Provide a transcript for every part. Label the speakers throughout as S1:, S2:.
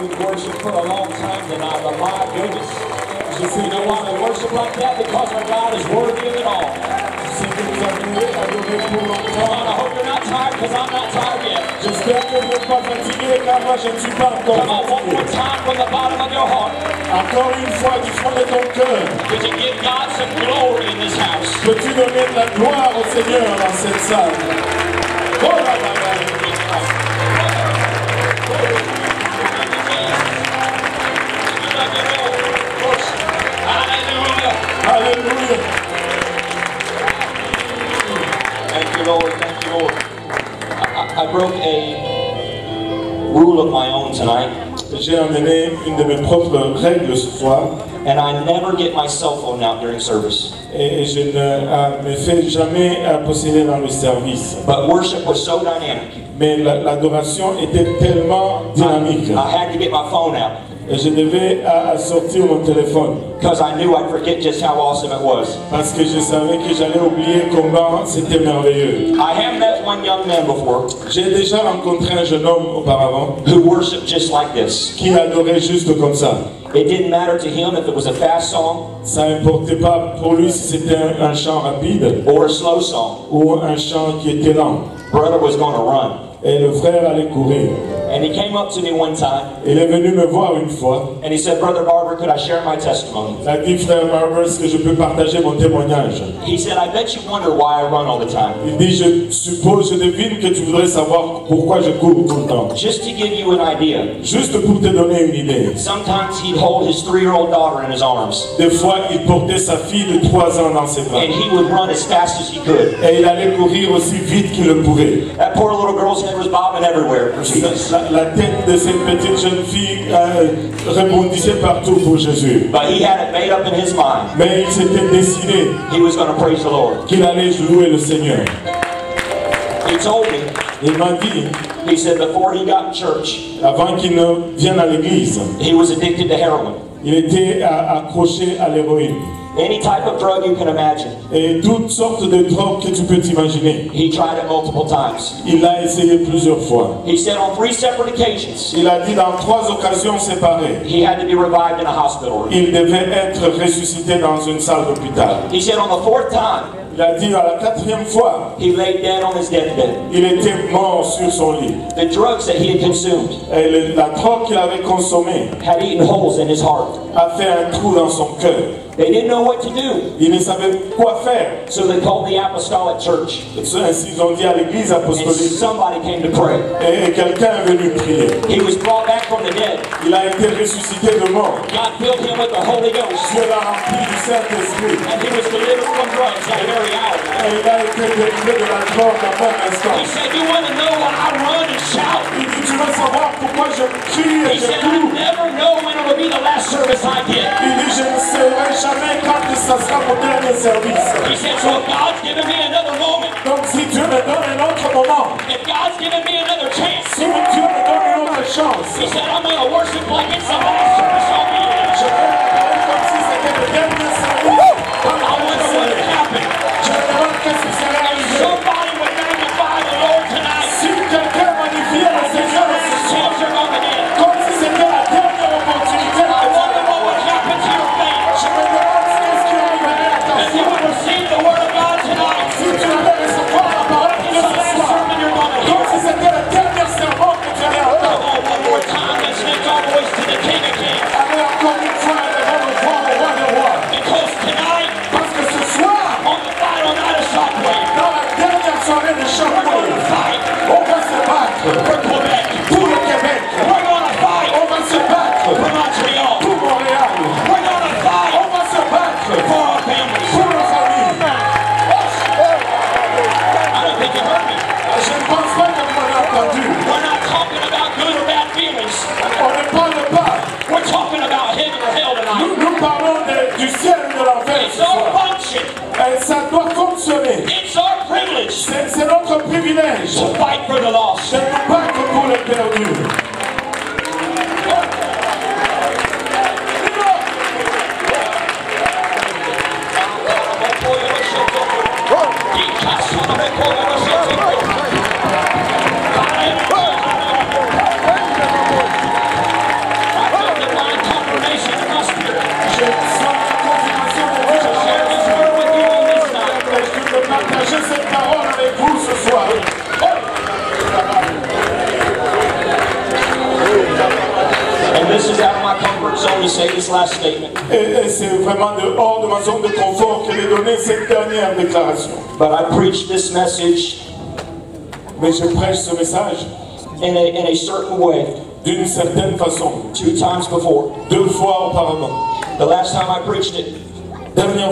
S1: we've worshiped for a long time tonight, but my goodness. You know why we worship like that? Because our God is worthy of it all.
S2: Que vous avez adoré pour
S1: Come
S2: longtemps.
S1: on, I hope you're not tired because I'm not tired yet.
S2: J'espère que vous n'êtes pas fatigués, car moi je ne suis pas encore
S1: Come on, one more time from the bottom of your heart.
S2: Encore une fois, du fond de ton cœur,
S1: Could you give God some glory in this house?
S2: peux-tu donner de la gloire au Seigneur dans cette salle
S1: I, I- I broke a rule of my own tonight,
S2: J'ai amené une de mes propres règles ce soir
S1: and I never get my cell phone out during service.
S2: et je ne euh, me fais jamais euh, posséder dans le service.
S1: But worship was so dynamic.
S2: Mais la- l'adoration était tellement dynamique
S1: I had to get my phone out
S2: et je devais sortir mon téléphone
S1: because I knew I'd forget just how awesome it was.
S2: parce que je savais que j'allais oublier comment c'était merveilleux.
S1: I have met one young man before
S2: J'ai déjà rencontré un jeune homme auparavant
S1: who worshiped just like this.
S2: qui adorait juste comme ça.
S1: It didn't matter to him if it was a fast song
S2: Ça n'importait pas pour lui si c'était un, un chant rapide
S1: or a slow song.
S2: ou un chant qui était lent.
S1: Brother was going to run.
S2: Et le frère allait courir.
S1: And he came up to me one time
S2: Il est venu me voir une fois.
S1: and he said, Brother Barber, could I share my testimony?
S2: Il a dit, frère Barber, est-ce que je peux partager mon témoignage?
S1: He said, I bet you wonder why I run all the time.
S2: Il dit, je suppose, je devine que tu voudrais savoir pourquoi je cours tout le temps.
S1: Just to give you an idea,
S2: Juste pour te donner une idée.
S1: sometimes he'd hold his three year old daughter in his arms
S2: Des fois, il portait sa fille de 3 ans dans ses bras.
S1: and he would run as fast as he could.
S2: Et il allait courir aussi vite qu'il le pouvait.
S1: That poor little girl's was bobbing everywhere for Jesus.
S2: La, la tête de cette petite jeune fille euh, rebondissait partout pour Jésus.
S1: But he had it made up in his mind.
S2: Mais il s'était décidé
S1: He was going to praise the Lord.
S2: qu'il allait louer le Seigneur.
S1: He told me,
S2: Il m'a dit,
S1: he said before he got in church,
S2: avant qu'il ne vienne à l'église,
S1: he was addicted to heroin.
S2: il était accroché à l'héroïne.
S1: Any type of drug you can imagine.
S2: Et toutes sortes de drogues que tu peux t'imaginer.
S1: He tried it multiple times.
S2: Il l'a essayé plusieurs fois.
S1: He said on three separate occasions,
S2: Il a dit dans trois occasions séparées,
S1: he had to be revived in a hospital. room.
S2: il devait être ressuscité dans une salle d'hôpital.
S1: He said on the fourth time,
S2: Il a dit à la quatrième fois,
S1: he laid dead on his deathbed.
S2: il était mort sur son lit.
S1: The drugs that he had consumed
S2: Et le- la drogue qu'il avait consommée
S1: had eaten holes in his heart.
S2: a fait un trou dans son cœur.
S1: They didn't know what to do,
S2: Il ne savait quoi faire.
S1: so they called the apostolic church,
S2: Ainsi, ils ont dit à l'église
S1: and
S2: apostolique.
S1: somebody came to pray.
S2: Et quelqu'un est venu prier.
S1: He was brought back from the dead.
S2: Il a été ressuscité de mort.
S1: God filled him with the Holy Ghost,
S2: Dieu l'a rempli du Saint-Esprit.
S1: and he was delivered from drugs that very hour.
S2: Et il a été délivré de la drogue à même instant.
S1: He said, "You want to know why I run and shout?"
S2: Il dit, tu veux savoir pourquoi je crie
S1: He
S2: et je
S1: said, "I never know when it will be the last service I get."
S2: Il dit, je ne saurai jamais quand que ça sera dernier service.
S1: He said, "So if God's given me another moment,
S2: Donc si Dieu me donne un autre moment,
S1: if God's given me another chance,
S2: si me donne chance,
S1: He said, I'm going to worship like it's last service voice to the King of Kings.
S2: Privilège
S1: to fight for the lost.
S2: nous battre pour les perdus.
S1: Zone to say this last statement.
S2: Et, et c'est vraiment de, hors de ma zone de confort que de donner cette dernière déclaration.
S1: But I preach this message
S2: Mais je prêche ce message
S1: in a, in a certain way
S2: d'une certaine façon,
S1: two times before.
S2: deux fois auparavant.
S1: The last time I preached it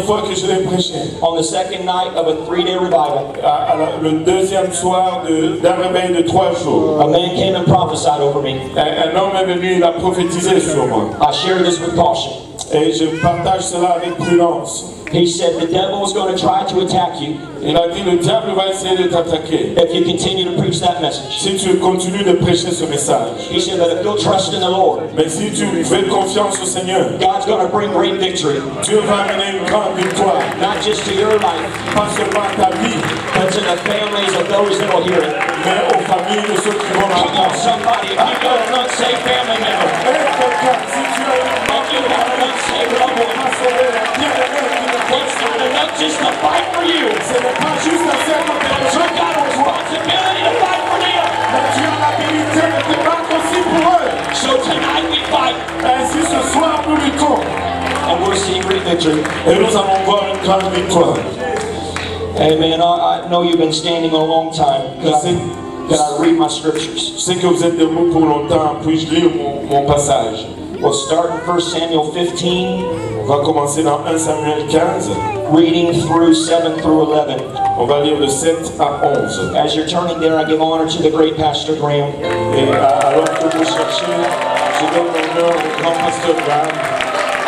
S2: Fois que je l'ai prêché,
S1: on the second night of a three day revival,
S2: à- à la- le deuxième soir de- réveil de trois jours,
S1: a man came and prophesied over me.
S2: un, un homme est venu, il a prophétisé sur moi.
S1: I share this with caution.
S2: Et je partage cela avec prudence.
S1: He said the devil is going to try to attack you
S2: Il a dit, le diable va essayer de t'attaquer
S1: if you continue to preach that message.
S2: si tu continues de prêcher ce message.
S1: He said, but if you'll trust in the Lord,
S2: Mais si tu fais confiance au Seigneur,
S1: God's going to bring great victory,
S2: Dieu va amener une grande victoire,
S1: not just to your life,
S2: pas seulement ta vie,
S1: but to the families of those that will hear it.
S2: mais aux familles de ceux qui vont
S1: Come on, somebody, if you got an unsaved family member,
S2: si tu as une
S1: if you got an unsaved loved one,
S2: pas sauvé, la bien-aimée qui ne
S1: it's not enough just to fight for you.
S2: Ce n'est pas juste à de
S1: You
S2: toi,
S1: got a responsibility to fight for them.
S2: mais tu as l'habilité de te battre aussi pour eux.
S1: So tonight we fight,
S2: Ainsi, ce soir, nous luttons.
S1: and we're seeing great victory.
S2: Et nous allons voir une grande victoire.
S1: Amen. I, I know you've been standing a long time. Can I, can I read my scriptures?
S2: Je sais que vous êtes debout pour longtemps, puis-je lire mon, mon passage.
S1: We'll start in 1 Samuel 15,
S2: On va commencer dans 1 Samuel 15.
S1: reading through 7 through 11.
S2: On va lire de 7 à 11.
S1: As you're turning there, I give honor to the great Pastor Graham.
S2: Et alors que vous cherchez, je donne l'honneur au grand pasteur Graham.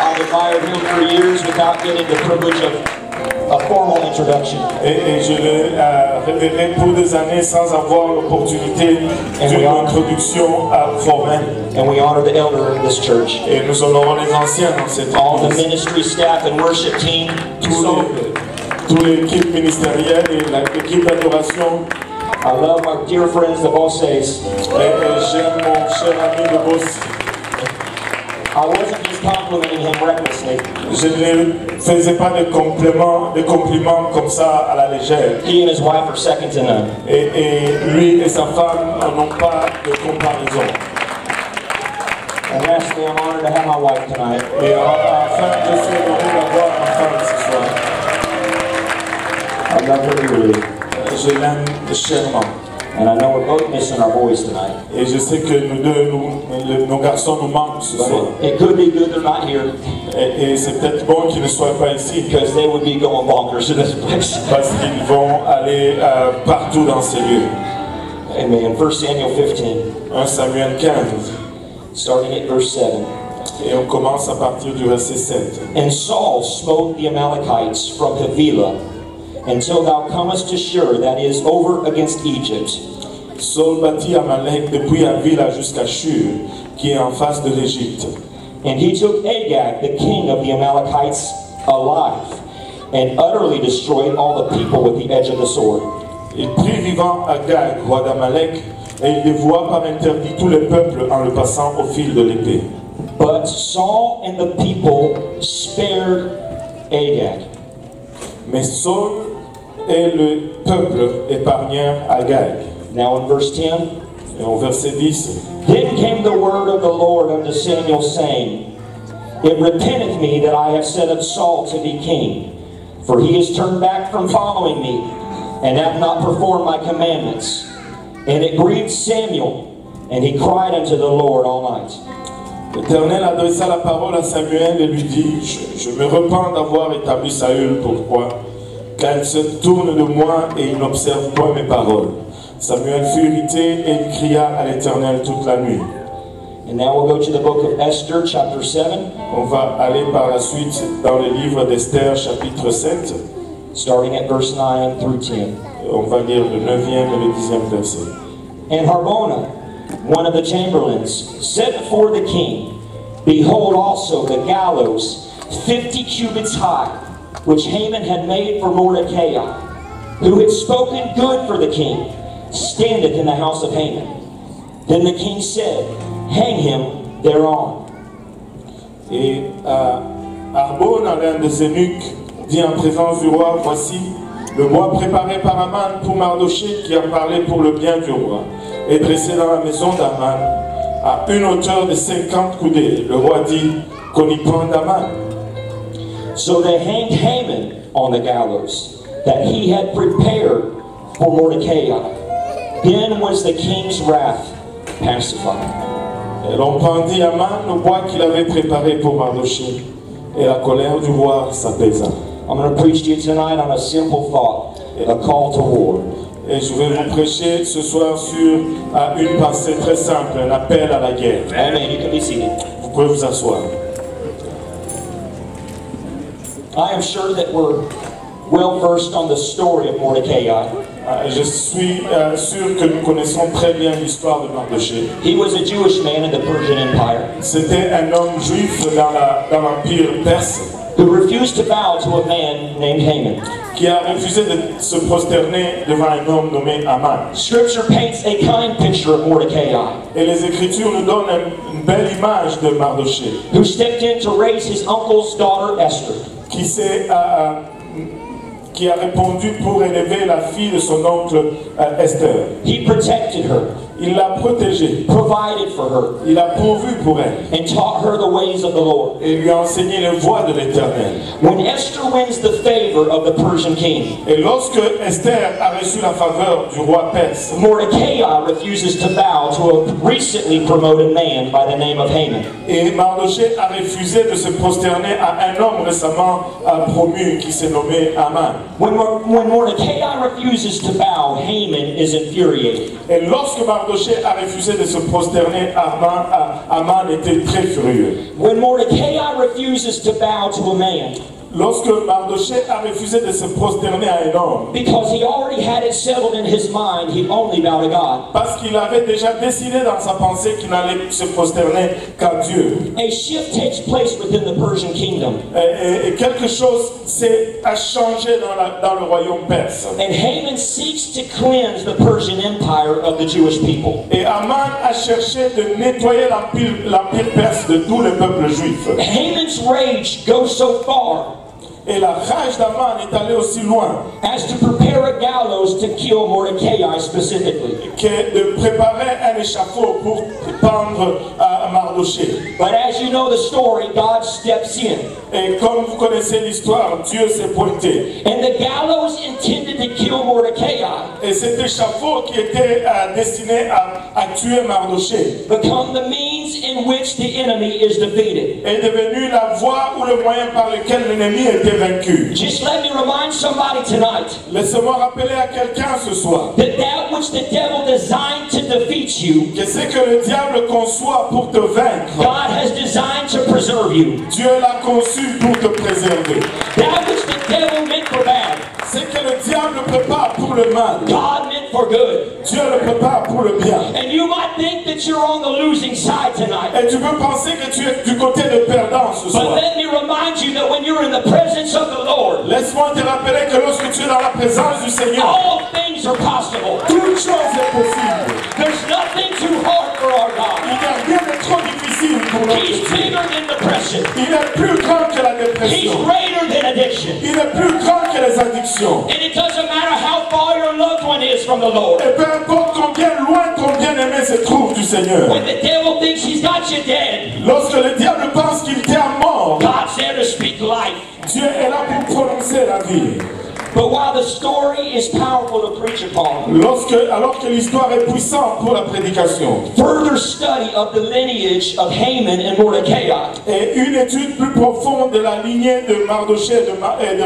S1: I've admired him for years without getting the privilege of a formal introduction.
S2: Et, et je l'ai euh, révéré pour des années sans avoir l'opportunité d'une introduction euh, formelle.
S1: And we honor the elder in this church.
S2: Et nous honorons les anciens dans cette
S1: All the ministry staff and worship team.
S2: Tous les- Tous l'équipe ministérielle et l'équipe d'adoration.
S1: I love my dear friends, the Bosses.
S2: Et, et j'aime mon cher ami de Beauce.
S1: I wasn't just complimenting him recklessly.
S2: Je ne faisais pas de compliments, de compliments comme ça à la légère.
S1: He and his wife are second to none.
S2: Et, et lui et sa femme n'ont pas de comparaison.
S1: And lastly, I'm honored to have my wife tonight.
S2: Et enfin, je suis heureux d'avoir ma femme ce soir.
S1: I love her dearly.
S2: Je l'aime chèrement.
S1: And I know we're both missing our boys tonight.
S2: Et je sais que nous deux, nous- nos garçons nous manquent ce soir.
S1: It, it could be good they're not here
S2: Et, et c'est peut-être bon qu'ils ne soient pas ici
S1: because they would be going bonkers in this place.
S2: parce qu'ils vont aller euh, partout dans ces lieux.
S1: Amen. 1 Samuel 15,
S2: 1 Samuel 15.
S1: starting at verse 7.
S2: Et on commence à partir du verset 7.
S1: And Saul smote the Amalekites from Havilah until thou comest to Shur, that is, over against Egypt.
S2: Saul bâtit Amalek depuis Havila jusqu'à Shur, qui est en face de l'Égypte.
S1: And he took Agag, the king of the Amalekites, alive, and utterly destroyed all the people with the edge of the sword.
S2: Il prit vivant Agag, roi d'Amalek, et il dévoua par interdit tout le peuple en le passant au fil de l'épée.
S1: But Saul and the people spared Agag.
S2: Mais Saul et le peuple.
S1: Now in verse 10,
S2: Et au verset 10,
S1: Then came the word of the Lord unto Samuel, saying, It repenteth me that I have set up Saul to be king, for he has turned back from following me, and hath not performed my commandments. And it grieved Samuel, and he cried unto the Lord all night.
S2: L'Éternel adressa la parole à Samuel et lui dit, je, je me repens d'avoir établi Saül pourquoi Car il se tourne de moi et il n'observe point mes paroles. Samuel fut irrité et il cria à l'Éternel toute la nuit.
S1: And now we'll go to the book of Esther, chapter 7,
S2: On va aller par la suite dans le livre d'Esther chapitre 7.
S1: starting at verse 9 through 10.
S2: Et On va lire le 9e et le 10e verset.
S1: And Harbona, one of the chamberlains, said before the king, Behold also the gallows fifty cubits high, which Haman had made for Mordecai, who had spoken good for the king, standeth in the house of Haman. Then the king said, Hang him thereon.
S2: Et euh, Arbon, l'un des eunuques, dit en présence du roi, voici le bois préparé par Aman pour Mardoché qui a parlé pour le bien du roi, est dressé dans la maison d'Aman. à une hauteur de 50 coudées. Le roi dit qu'on y prend Aman.
S1: So they hanged Haman on the gallows that he had prepared for Mordecai. Then was the king's wrath pacified.
S2: Et l'on pendit Aman au bois qu'il avait préparé pour Mardoché. Et la colère du roi s'apaisa.
S1: I'm going to preach to you tonight on a simple thought, a call to war.
S2: Et je vais vous prêcher ce soir sur à une pensée très simple, un appel à la guerre.
S1: Amen. You can be seated.
S2: Vous pouvez vous asseoir.
S1: I am sure that we're well versed on the story of Mordecai.
S2: Euh, Je suis euh, sûr que nous connaissons très bien l'histoire de Mardoché.
S1: He was a Jewish man in the Persian Empire
S2: C'était un homme juif dans l'Empire perse
S1: who refused to bow to a man named Haman.
S2: qui a refusé de se prosterner devant un homme nommé Aman.
S1: Scripture paints a kind picture of Mordecai,
S2: Et les Écritures nous donnent un- une belle image de Mardoché
S1: who stepped in to raise his uncle's daughter Esther.
S2: Qui, euh, euh, qui a répondu pour élever la fille de son oncle euh, Esther.
S1: He protected her,
S2: Il l'a protégée,
S1: provided for her,
S2: il a pourvu pour elle
S1: and taught her the ways of the Lord.
S2: et lui a enseigné les voies de l'Éternel.
S1: When Esther wins the favor of the Persian king,
S2: Et lorsque Esther a reçu la faveur du roi perse,
S1: Mordecai refuses to bow to a recently promoted man by the name of Haman.
S2: et Mardoché a refusé de se prosterner à un homme récemment euh, promu qui s'est nommé Aman.
S1: When, when Mordecai refuses to bow, Haman is infuriated.
S2: Et lorsque Mardoché a refusé de se prosterner, Aman, Aman était très furieux.
S1: When Mordecai refuses to bow to a man
S2: Lorsque Mardoché a refusé de se prosterner à un homme,
S1: because he already had it settled in his mind he'd only bow to God,
S2: parce qu'il avait déjà décidé dans sa pensée qu'il n'allait se prosterner qu'à Dieu,
S1: a shift takes place within the Persian kingdom.
S2: et, et- et quelque chose s'est a changé dans, la- dans le royaume perse.
S1: And Haman seeks to cleanse the Persian empire of the Jewish people.
S2: Et Aman a cherché de nettoyer l'empire l'empire perse de tout le peuple juif.
S1: Haman's rage goes so far
S2: Et la rage d'Aman est allée aussi loin
S1: as to prepare a gallows to kill Mordecai specifically.
S2: que de préparer un échafaud pour pendre à Mardoché.
S1: But as you know the story, God steps in.
S2: Et comme vous connaissez l'histoire, Dieu s'est pointé.
S1: And the gallows intended to kill Mordecai
S2: Et cet échafaud qui était euh, destiné à, à tuer Mardoché
S1: become the means in which the enemy is defeated.
S2: est devenu la voie ou le moyen par lequel l'ennemi était vaincu.
S1: Just let me remind somebody tonight
S2: Laissez-moi rappeler à quelqu'un ce soir
S1: that that which the devil designed to defeat you,
S2: que c'est que le diable conçoit pour te vaincre,
S1: God has designed to preserve you.
S2: Dieu l'a conçu pour te préserver.
S1: That which the devil meant for bad,
S2: C'est que le diable prépare pour le mal,
S1: God meant for good.
S2: Dieu le prépare pour le bien.
S1: And you might think that you're on the losing side tonight.
S2: Et tu peux penser que tu es du côté de perdant ce
S1: But
S2: soir.
S1: let me remind you that when you're in the presence of the Lord,
S2: Laisse-moi te rappeler que lorsque tu es dans la présence du Seigneur,
S1: all things are possible.
S2: toute chose est possible.
S1: He's bigger than depression.
S2: Il est plus grand que la dépression.
S1: He's greater than addiction.
S2: Il est plus grand que les addictions.
S1: And it doesn't matter how far your loved one is from the Lord.
S2: Et peu importe combien loin ton bien-aimé se trouve du Seigneur.
S1: When the devil thinks he's got you dead,
S2: Lorsque le diable pense qu'il t'est à mort,
S1: God's there to speak life.
S2: Dieu est là pour prononcer la vie.
S1: But while the story is powerful to preach upon,
S2: Lorsque, alors que l'histoire est puissante pour la prédication,
S1: further study of the lineage of Haman and Mordecai
S2: et une étude plus profonde de la lignée de Mardoché et de, Ma- et de,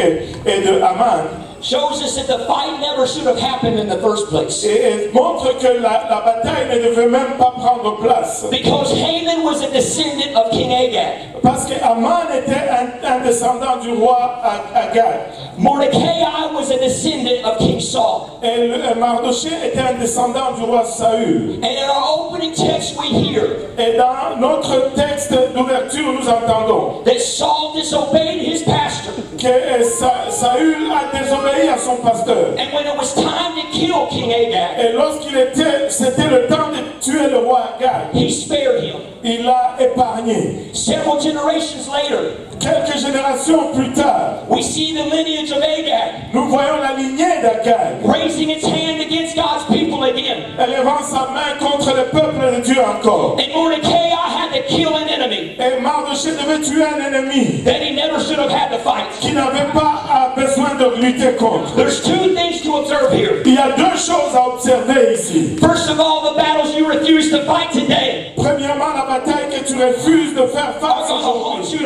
S2: et- et de Haman
S1: shows us that the fight never should have happened in the first place.
S2: et, et montre que la, la bataille ne devait même pas prendre place.
S1: Because Haman was a descendant of King Agag.
S2: Parce que Haman était un, un descendant du roi Ag- Agag.
S1: Mordecai was a descendant of King Saul.
S2: Et le- Mardoché était un descendant du roi Saül.
S1: And in our opening text, we hear
S2: Et dans notre texte d'ouverture, nous entendons
S1: that Saul disobeyed his pastor.
S2: que euh, Sa- Saül a désobéi à son pasteur.
S1: And when it was time to kill King Agag,
S2: Et lorsqu'il était, c'était le temps de tuer le roi Agag,
S1: he spared him.
S2: Il l'a épargné.
S1: Several generations later,
S2: Quelques générations plus tard,
S1: we see the lineage of Agag
S2: nous voyons la lignée d'Agag
S1: raising its hand against God's people again.
S2: Elle levant sa main contre le peuple de Dieu encore.
S1: And Mordecai had to kill an enemy
S2: Et Mardoché devait tuer un ennemi
S1: that he never should have had to fight.
S2: qui n'avait pas besoin de lutter contre.
S1: There's two things to observe here.
S2: Il y a deux choses à observer ici.
S1: First of all, the battles you refuse to fight today
S2: Premièrement, la bataille que tu refuses de faire face
S1: to
S2: aujourd'hui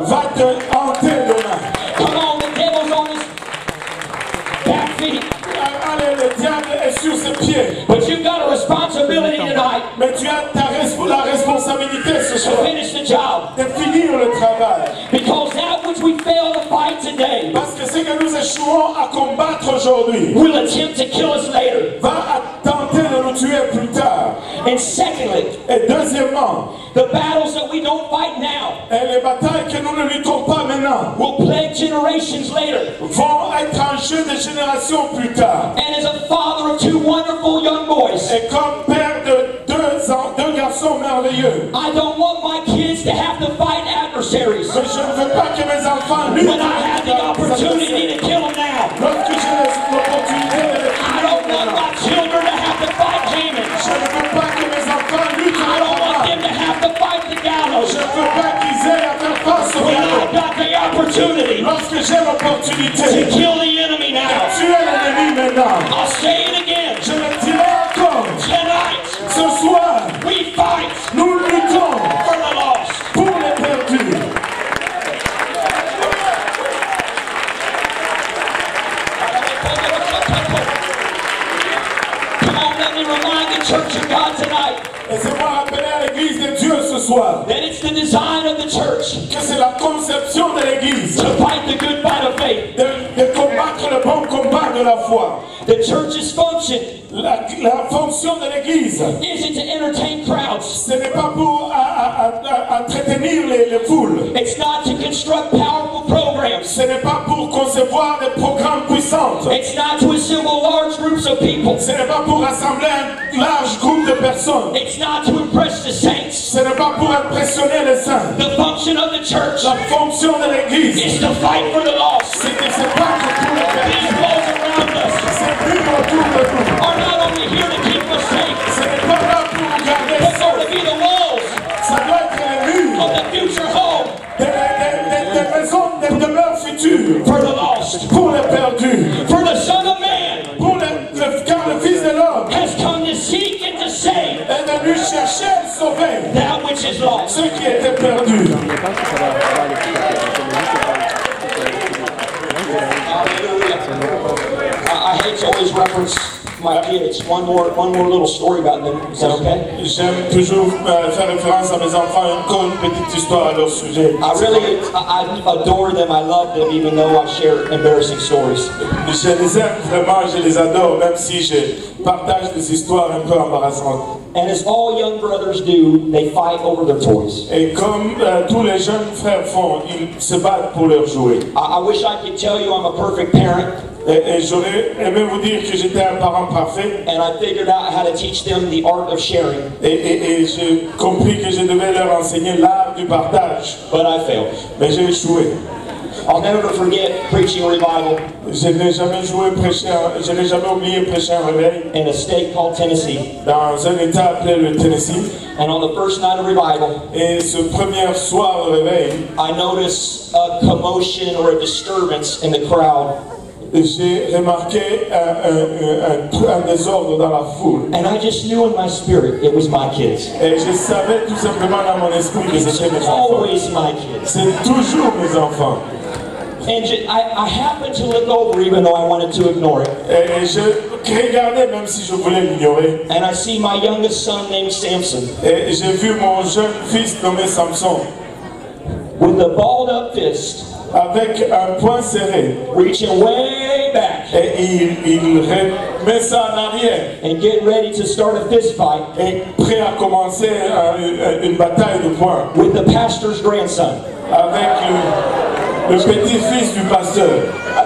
S2: va te hanter demain.
S1: Come on, the devil's on his back feet.
S2: Allez, le diable est sur ses pieds.
S1: But you've got a responsibility tonight
S2: Mais tu as ta res- la responsabilité ce
S1: to
S2: soir
S1: finish the job.
S2: de finir le travail.
S1: Because that which we fail to fight today
S2: Parce que ce que nous échouons à combattre aujourd'hui
S1: will attempt to kill us later.
S2: va tenter de nous tuer plus tard.
S1: And secondly,
S2: Et deuxièmement,
S1: the battles that we don't fight now
S2: et les batailles que nous ne luttons pas maintenant
S1: will plague generations later.
S2: vont être en jeu de générations plus tard.
S1: And as a father of two wonderful young boys,
S2: Et comme père de deux, deux garçons merveilleux,
S1: I don't want my kids to have to fight adversaries
S2: mais je ne veux pas que mes enfants luttent
S1: when I have the opportunity to the opportunity to kill the enemy now.
S2: tuer l'ennemi maintenant,
S1: I'll say it again.
S2: je le dirai encore.
S1: Tonight,
S2: Ce soir,
S1: we fight
S2: nous luttons
S1: for the lost.
S2: pour les perdus.
S1: Come on, let me remind the church of God tonight
S2: Laissez-moi rappeler à l'église de Dieu ce soir
S1: that it's the design of church
S2: que c'est la conception de l'église
S1: to fight the good fight of faith.
S2: de, de combattre le bon combat de la foi.
S1: The church's function
S2: La, la fonction de l'église,
S1: isn't to entertain crowds?
S2: ce n'est pas pour à, à- à- entretenir les, les foules.
S1: It's not to construct powerful programs.
S2: Ce n'est pas pour concevoir des programmes puissants.
S1: It's not to assemble large groups of people.
S2: Ce n'est pas pour rassembler un large groupe de personnes.
S1: It's not to impress the saints.
S2: Ce n'est pas pour impressionner les saints.
S1: The function of the church
S2: La fonction de l'église,
S1: is to fight for the lost.
S2: c'est de se battre pour les
S1: These
S2: perdus.
S1: walls around us
S2: C'est vivre autour de nous.
S1: are not only here to
S2: est venu chercher et sauver
S1: that which is lost.
S2: ceux qui étaient perdus.
S1: I, I hate to always reference my kids. One more, one more little story about them. Is that okay?
S2: J'aime toujours euh, faire référence à mes enfants encore une petite histoire à leur sujet.
S1: I really, I, I adore them. I love them, even though I share embarrassing stories.
S2: Je les aime vraiment, je les adore, même si je partage des histoires un peu embarrassantes.
S1: And as all young brothers do, they fight over their toys.
S2: Et comme euh, tous les jeunes frères font, ils se battent pour leurs jouets.
S1: I, I wish I could tell you I'm a perfect parent,
S2: Et, et j'aurais aimé vous dire que j'étais un parent parfait.
S1: and I figured out how to teach them the art of sharing,
S2: Et, et- et j'ai compris que je devais leur enseigner l'art du partage.
S1: but I failed.
S2: Mais j'ai échoué.
S1: I'll never forget preaching revival
S2: Je n'ai jamais joué prêcher, je n'ai jamais oublié prêcher un réveil
S1: in a state called Tennessee.
S2: dans un état appelé le Tennessee.
S1: And on the first night of revival,
S2: Et ce premier soir de réveil,
S1: I noticed a commotion or a disturbance in the crowd.
S2: J'ai remarqué un, un- un- un désordre dans la foule.
S1: And I just knew in my spirit it was my kids.
S2: Et je savais tout simplement dans mon esprit que c'était mes enfants.
S1: Always my kids.
S2: C'est toujours mes enfants.
S1: And ju- I, I happened to look over even though I wanted to ignore it.
S2: Et, et je regardais même si je voulais l'ignorer.
S1: And I see my youngest son named Samson
S2: Et j'ai vu mon jeune fils nommé Samson
S1: with a balled up fist
S2: avec un poing serré.
S1: reaching way back
S2: Et il, il remet ça en arrière.
S1: and getting ready to start a fist fight
S2: Et prêt à commencer euh, une bataille de poing
S1: with the pastor's grandson.
S2: avec le, le petit-fils du pasteur.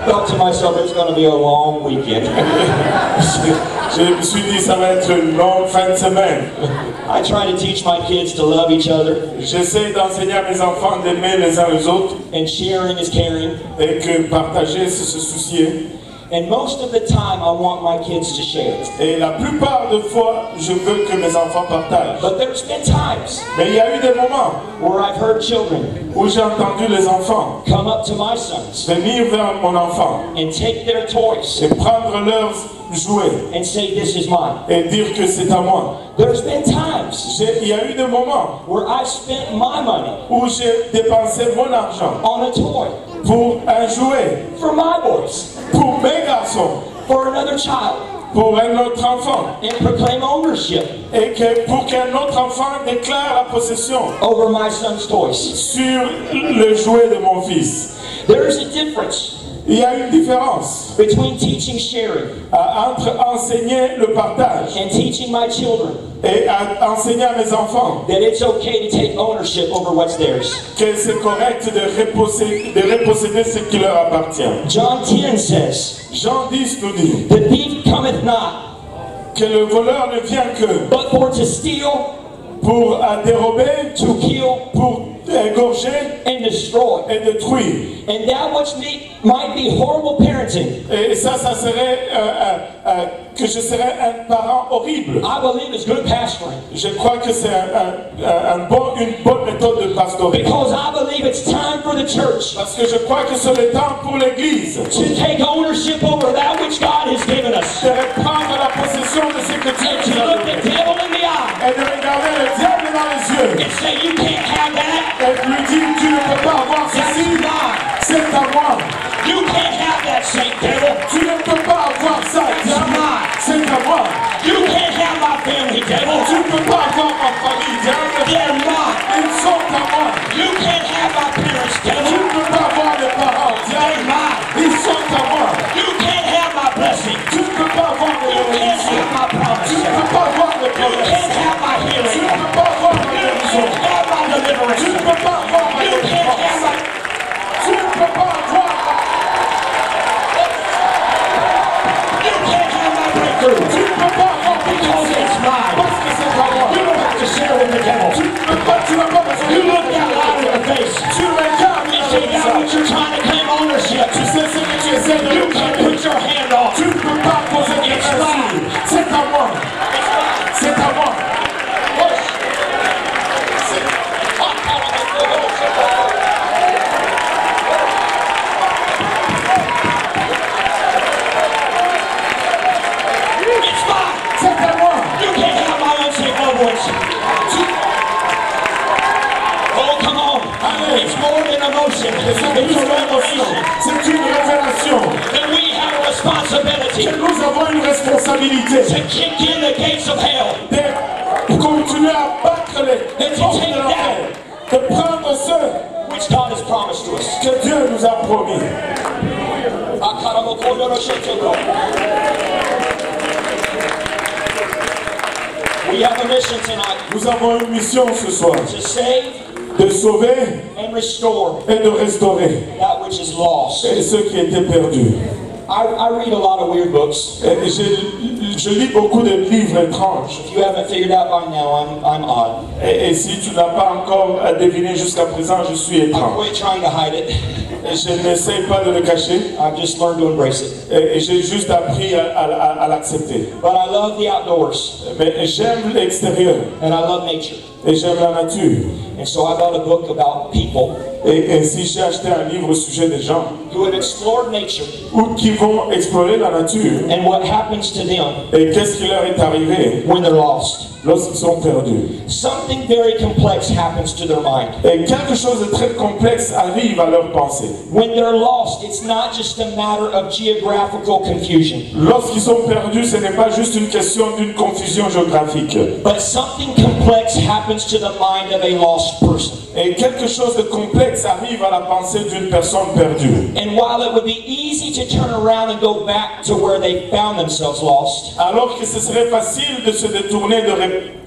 S1: I thought to myself, it's going to be a long weekend.
S2: Je me suis dit, ça va être une longue fin de semaine.
S1: I try to teach my kids to love each other,
S2: J'essaie d'enseigner à mes enfants d'aimer les uns les autres
S1: and sharing is caring.
S2: et que partager, c'est se soucier.
S1: And most of the time, I want my kids to share.
S2: Et la plupart de fois, je veux que mes enfants partagent.
S1: But there's been times
S2: Mais il y a eu des moments
S1: where I've heard children
S2: où j'ai entendu les enfants
S1: come up to my sons
S2: venir vers mon enfant
S1: and take their toys
S2: et prendre leurs jouets
S1: and say, This is mine.
S2: et dire que c'est à moi.
S1: There's been times
S2: Il y a eu des moments
S1: where I've spent my money
S2: où j'ai dépensé mon argent
S1: on a toy
S2: pour un jouet,
S1: for my boys,
S2: pour mes garçons,
S1: for another child,
S2: pour un autre enfant,
S1: and proclaim ownership
S2: et que pour qu'un autre enfant déclare la possession
S1: over my son's toys.
S2: sur le jouet de mon fils.
S1: There's a difference
S2: Il y a une différence
S1: between teaching sharing
S2: euh, entre enseigner le partage
S1: and teaching my children
S2: et à enseigner à mes enfants
S1: that it's okay to take ownership over what's theirs.
S2: que c'est correct de reposséder, de reposséder ce qui leur appartient.
S1: John 10 says,
S2: Jean 10 nous dit
S1: The thief cometh not,
S2: que le voleur ne vient que
S1: but for to steal,
S2: pour dérober,
S1: to kill,
S2: pour égorger
S1: and destroy.
S2: et détruire.
S1: And that which might be horrible parenting,
S2: Et ça, ça serait euh, euh, euh, que je serais un parent horrible.
S1: I believe is good pastoring.
S2: Je crois que c'est un- un- un- bon- une bonne méthode de pastorer.
S1: Because I believe it's time for the church
S2: Parce que je crois que c'est le temps pour l'Église
S1: to take ownership over that which God has given us.
S2: de reprendre la possession de ce que Dieu
S1: And to look the devil in the eye
S2: Regarder le diable dans les yeux.
S1: and say, You can't have that.
S2: Et lui dire, tu ne peux pas avoir ceci, c'est à moi.
S1: You can't have that, Saint devil.
S2: Tu ne peux pas avoir ça, diable, c'est à moi.
S1: You
S2: C'est une révélation.
S1: That we have a responsibility
S2: Que nous avons une responsabilité
S1: to kick in the gates of hell.
S2: de continuer à battre les les portes de l'enfer. De prendre ce
S1: Which God has promised to us.
S2: que Dieu nous a promis.
S1: We have a mission tonight
S2: Nous avons une mission ce soir.
S1: to save
S2: De sauver
S1: restore
S2: et de restaurer
S1: that which is lost.
S2: et ceux qui étaient perdus.
S1: I, I read a lot of weird books.
S2: Et je, je lis beaucoup de livres étranges.
S1: If you haven't figured out by now, I'm, I'm odd.
S2: Et, et si tu n'as pas encore deviné jusqu'à présent, je suis étrange.
S1: I quit trying to hide it.
S2: Et je n'essaye pas de le cacher.
S1: I've just learned to embrace it.
S2: Et, et j'ai juste appris à, à- à- à l'accepter.
S1: But I love the outdoors
S2: Mais j'aime l'extérieur.
S1: and I love nature.
S2: Et j'aime la nature.
S1: And so I bought a book about people
S2: Et ainsi, j'ai acheté un livre au sujet des gens
S1: who have explored nature
S2: ou qui vont explorer la nature.
S1: and what happens to them
S2: Et qu'est-ce qui leur est arrivé
S1: when they're lost.
S2: lorsqu'ils sont perdus.
S1: Something very complex happens to their mind.
S2: Et quelque chose de très complexe arrive à leur pensée.
S1: When they're lost, it's not just a matter of geographical confusion,
S2: Lorsqu'ils sont perdus, ce n'est pas juste une question d'une confusion géographique.
S1: but something complex happens to the mind of a lost person.
S2: Et quelque chose de complexe arrive à la pensée d'une personne perdue.
S1: And while it would be easy to turn around and go back to where they found themselves lost,
S2: Alors que ce serait facile de se détourner, de,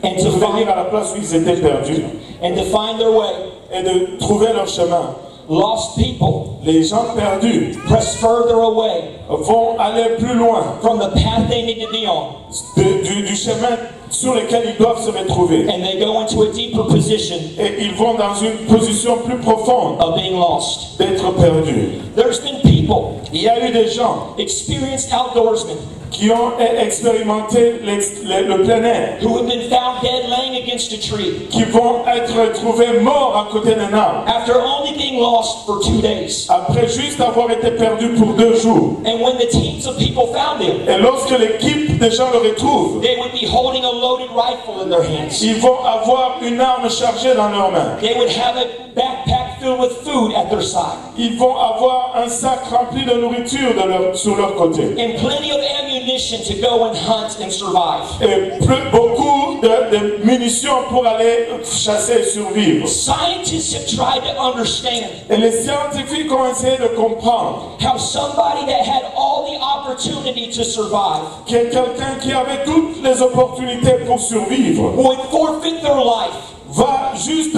S1: And to
S2: revenir
S1: find-
S2: à la place où ils étaient perdus
S1: and to find their way,
S2: et de trouver leur chemin.
S1: lost people
S2: Les gens perdus
S1: press further away
S2: vont aller plus loin
S1: from the path they need to be on,
S2: de- du, du chemin sur lequel ils doivent se retrouver.
S1: and they go into a deeper position
S2: Et ils vont dans une position plus profonde
S1: of being lost.
S2: d'être perdus.
S1: There's been people people,
S2: Il y a eu des gens
S1: experienced outdoorsmen,
S2: qui ont expérimenté le, le plein air,
S1: who have been found dead laying against a tree
S2: qui vont être trouvés morts à côté d'un arbre,
S1: after only being lost for two days.
S2: après juste avoir été perdus pour deux jours.
S1: And when the teams of people found them,
S2: Et lorsque l'équipe des gens le retrouvent,
S1: they would be holding a loaded rifle in their hands.
S2: ils vont avoir une arme chargée dans leurs mains.
S1: They would have a backpack filled with food at their side
S2: Ils vont avoir un sac rempli de nourriture de leur- sur leur côté.
S1: and plenty of ammunition to go and hunt and survive.
S2: Et plus- beaucoup de, de munitions pour aller chasser et survivre.
S1: Scientists have tried to understand
S2: Et les scientifiques ont essayé de comprendre
S1: how somebody that had all the opportunity to survive
S2: que quelqu'un qui avait toutes les opportunités pour survivre
S1: would forfeit their life
S2: va juste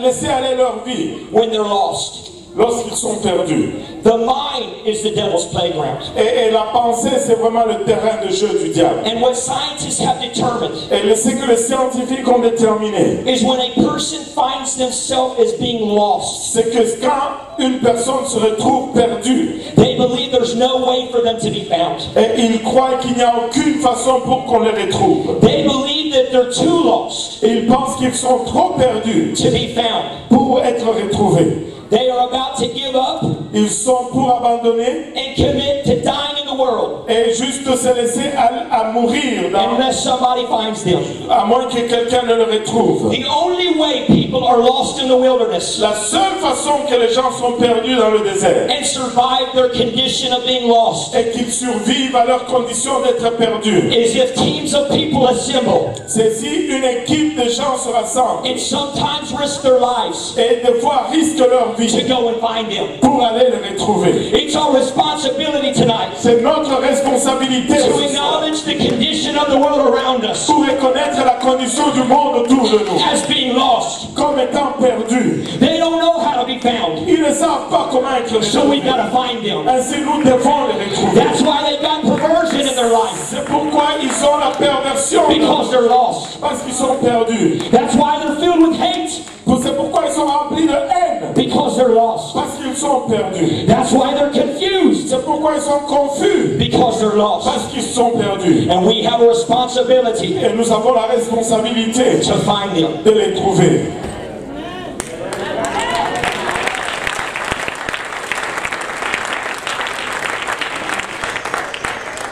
S2: laisser aller leur vie
S1: when they're lost.
S2: lorsqu'ils sont perdus.
S1: The mind is the devil's playground.
S2: Et, et la pensée, c'est vraiment le terrain de jeu du diable.
S1: And what scientists have determined
S2: Et ce que les scientifiques ont déterminé,
S1: is when a person finds themselves as being lost,
S2: c'est que quand une personne se retrouve perdue,
S1: they believe there's no way for them to be found.
S2: et ils croient qu'il n'y a aucune façon pour qu'on les retrouve,
S1: They believe that they're too lost
S2: et ils pensent qu'ils sont trop perdus
S1: to be found.
S2: pour être retrouvés.
S1: They are about to give up
S2: Ils sont pour abandonner
S1: and commit to dying world
S2: et juste se laisser à, à mourir, dans-
S1: unless somebody finds them.
S2: à moins que quelqu'un ne le retrouve.
S1: The only way people are lost in the wilderness
S2: La seule façon que les gens sont perdus dans le désert
S1: and survive their condition of being lost
S2: et qu'ils survivent à leur condition d'être perdus,
S1: is if teams of people assemble
S2: c'est si une équipe de gens se rassemble
S1: and sometimes risk their lives
S2: et des fois risquent leur
S1: to
S2: vie
S1: go and find them.
S2: pour aller les retrouver.
S1: It's our responsibility tonight
S2: notre responsabilité
S1: to acknowledge the condition of the world around us
S2: pour reconnaître la condition du monde autour de nous
S1: as being lost.
S2: comme étant perdus.
S1: They don't know how to be found,
S2: Ils ne savent pas comment être
S1: so we've got to find them.
S2: Ainsi, nous devons les retrouver.
S1: That's why they've got perversion in their life
S2: C'est pourquoi ils ont la perversion
S1: because they're lost.
S2: parce qu'ils sont perdus.
S1: That's why they're filled with hate
S2: C'est pourquoi ils sont remplis de haine
S1: because they're lost.
S2: parce qu'ils sont perdus.
S1: That's why they're confused
S2: C'est pourquoi ils sont confus
S1: because they're lost.
S2: parce qu'ils sont perdus.
S1: And we have a responsibility
S2: Et nous avons la responsabilité
S1: to find them.
S2: de les trouver.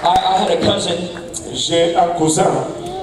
S1: I, I had a cousin
S2: J'ai un cousin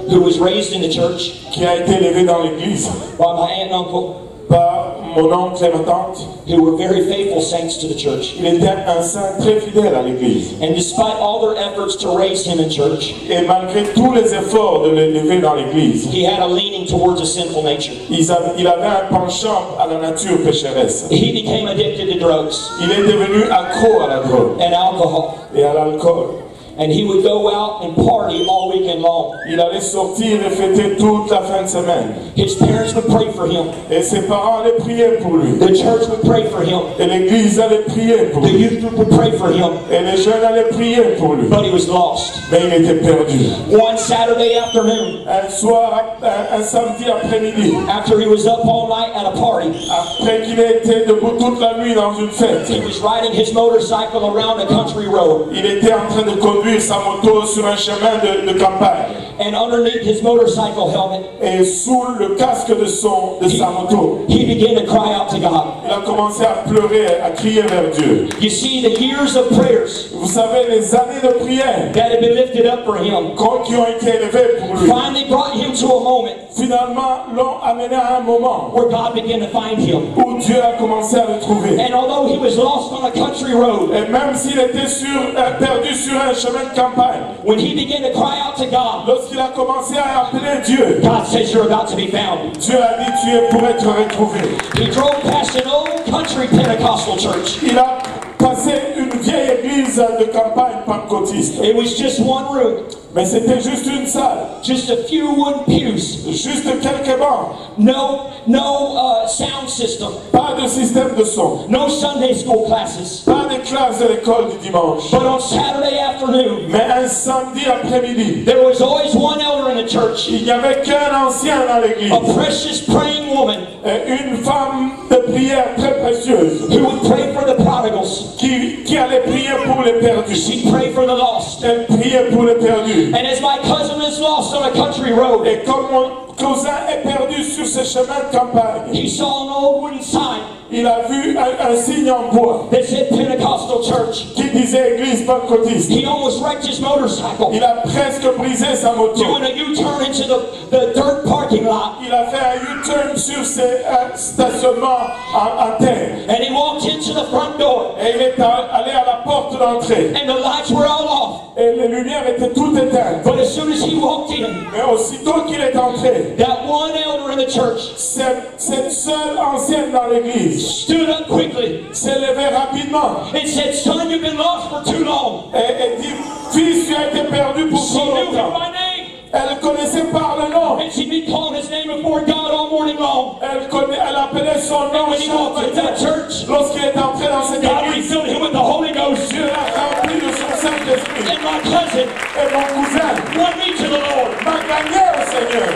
S1: who was raised in the church
S2: qui a été élevé dans l'église
S1: by my aunt and uncle
S2: par mon oncle et ma tante.
S1: who were very faithful saints to the church.
S2: Il était un saint très fidèle à l'église.
S1: And despite all their efforts to raise him in church,
S2: Et malgré tous les efforts de l'élever dans l'église,
S1: he had a leaning towards a sinful nature.
S2: il avait il avait un penchant à la nature pécheresse.
S1: He became addicted to drugs
S2: Il est devenu accro à la drogue
S1: and alcohol.
S2: et à l'alcool.
S1: And he would go out and party all weekend long.
S2: Il allait sortir et fêter toute la fin de semaine.
S1: His parents would pray for him.
S2: Et ses parents allaient prier pour lui.
S1: The church would pray for him.
S2: Et l'église allait prier pour
S1: The
S2: lui.
S1: youth group would pray for him.
S2: Et les jeunes allaient prier pour lui.
S1: But he was lost.
S2: Mais il était perdu.
S1: One Saturday afternoon,
S2: Un soir, un, un samedi après-midi,
S1: after he was up all night at a party,
S2: après qu'il ait été debout toute la nuit dans une fête,
S1: he was riding his motorcycle around a country road.
S2: il était en train de conduire sa moto sur un chemin de, de campagne.
S1: And underneath his motorcycle helmet,
S2: Et sous le casque de, son, de sa moto,
S1: he began to cry out to God.
S2: il a commencé à pleurer, à crier vers Dieu.
S1: You see, the years of prayers
S2: Vous savez, les années de prière
S1: that had been lifted up for him
S2: qui ont été élevées pour lui,
S1: finally brought him to a moment
S2: finalement l'ont amené à un moment
S1: where God began to find him.
S2: où Dieu a commencé à le trouver.
S1: And although he was lost on a country road,
S2: Et même s'il était sur, euh, perdu sur un chemin de campagne,
S1: when he began to cry out to God,
S2: lorsqu'il a commencé à appeler Dieu,
S1: God says, You're about to be found.
S2: Dieu a dit tu es pour être retrouvé.
S1: He drove past an old country Pentecostal church.
S2: Il a passé une vieille église de campagne pentecôtiste.
S1: It was just one room,
S2: Mais c'était juste une salle,
S1: just a few wooden pews,
S2: juste quelques bancs,
S1: no no uh, sound system,
S2: pas de système de son,
S1: no Sunday school classes.
S2: pas de classe de l'école du dimanche.
S1: But on Saturday afternoon,
S2: Mais un samedi après-midi,
S1: there was always one elder in the church,
S2: il n'y avait qu'un ancien dans l'église,
S1: a precious praying woman
S2: et une femme de prière très précieuse,
S1: who would pray for the prodigals.
S2: qui, qui allait prier pour les perdus.
S1: She'd pray for the lost.
S2: Elle priait pour les perdus.
S1: And as my cousin is lost on a country road,
S2: Et comme cousin est perdu sur ce chemin de campagne,
S1: he saw an old wooden sign
S2: il a vu un, un signe en bois
S1: that said Pentecostal Church.
S2: qui disait Église pentecôtiste.
S1: He almost wrecked his motorcycle
S2: Il a presque brisé sa moto.
S1: doing a U-turn into the, the dirt parking lot.
S2: Il a fait un U-turn sur ses euh, stationnements en, en terre.
S1: And he walked into the front door,
S2: Et il est allé à la porte d'entrée.
S1: and the lights were all off.
S2: Et les lumières étaient toutes éteintes.
S1: But as soon as he walked in,
S2: Mais aussitôt qu'il est entré,
S1: that one elder in the church
S2: cette, cette seule ancienne dans l'église
S1: stood up quickly
S2: s'est levée rapidement
S1: and said, Son, you've been lost for too long.
S2: et, et dit Fils, tu as été perdu pour
S1: She
S2: trop
S1: knew him
S2: longtemps.
S1: by name,
S2: Elle le connaissait par le nom.
S1: and she'd be calling his name before God all morning long.
S2: Elle, connaît, elle appelait son nom
S1: When he
S2: chaque
S1: walked into
S2: matin.
S1: the church,
S2: Lorsqu'il est entré dans cette
S1: God
S2: église,
S1: refilled him with the Holy Ghost.
S2: Dieu l'a rempli de son Saint-Esprit.
S1: And my cousin
S2: Et mon cousin
S1: won me to the Lord.
S2: m'a gagné au Seigneur.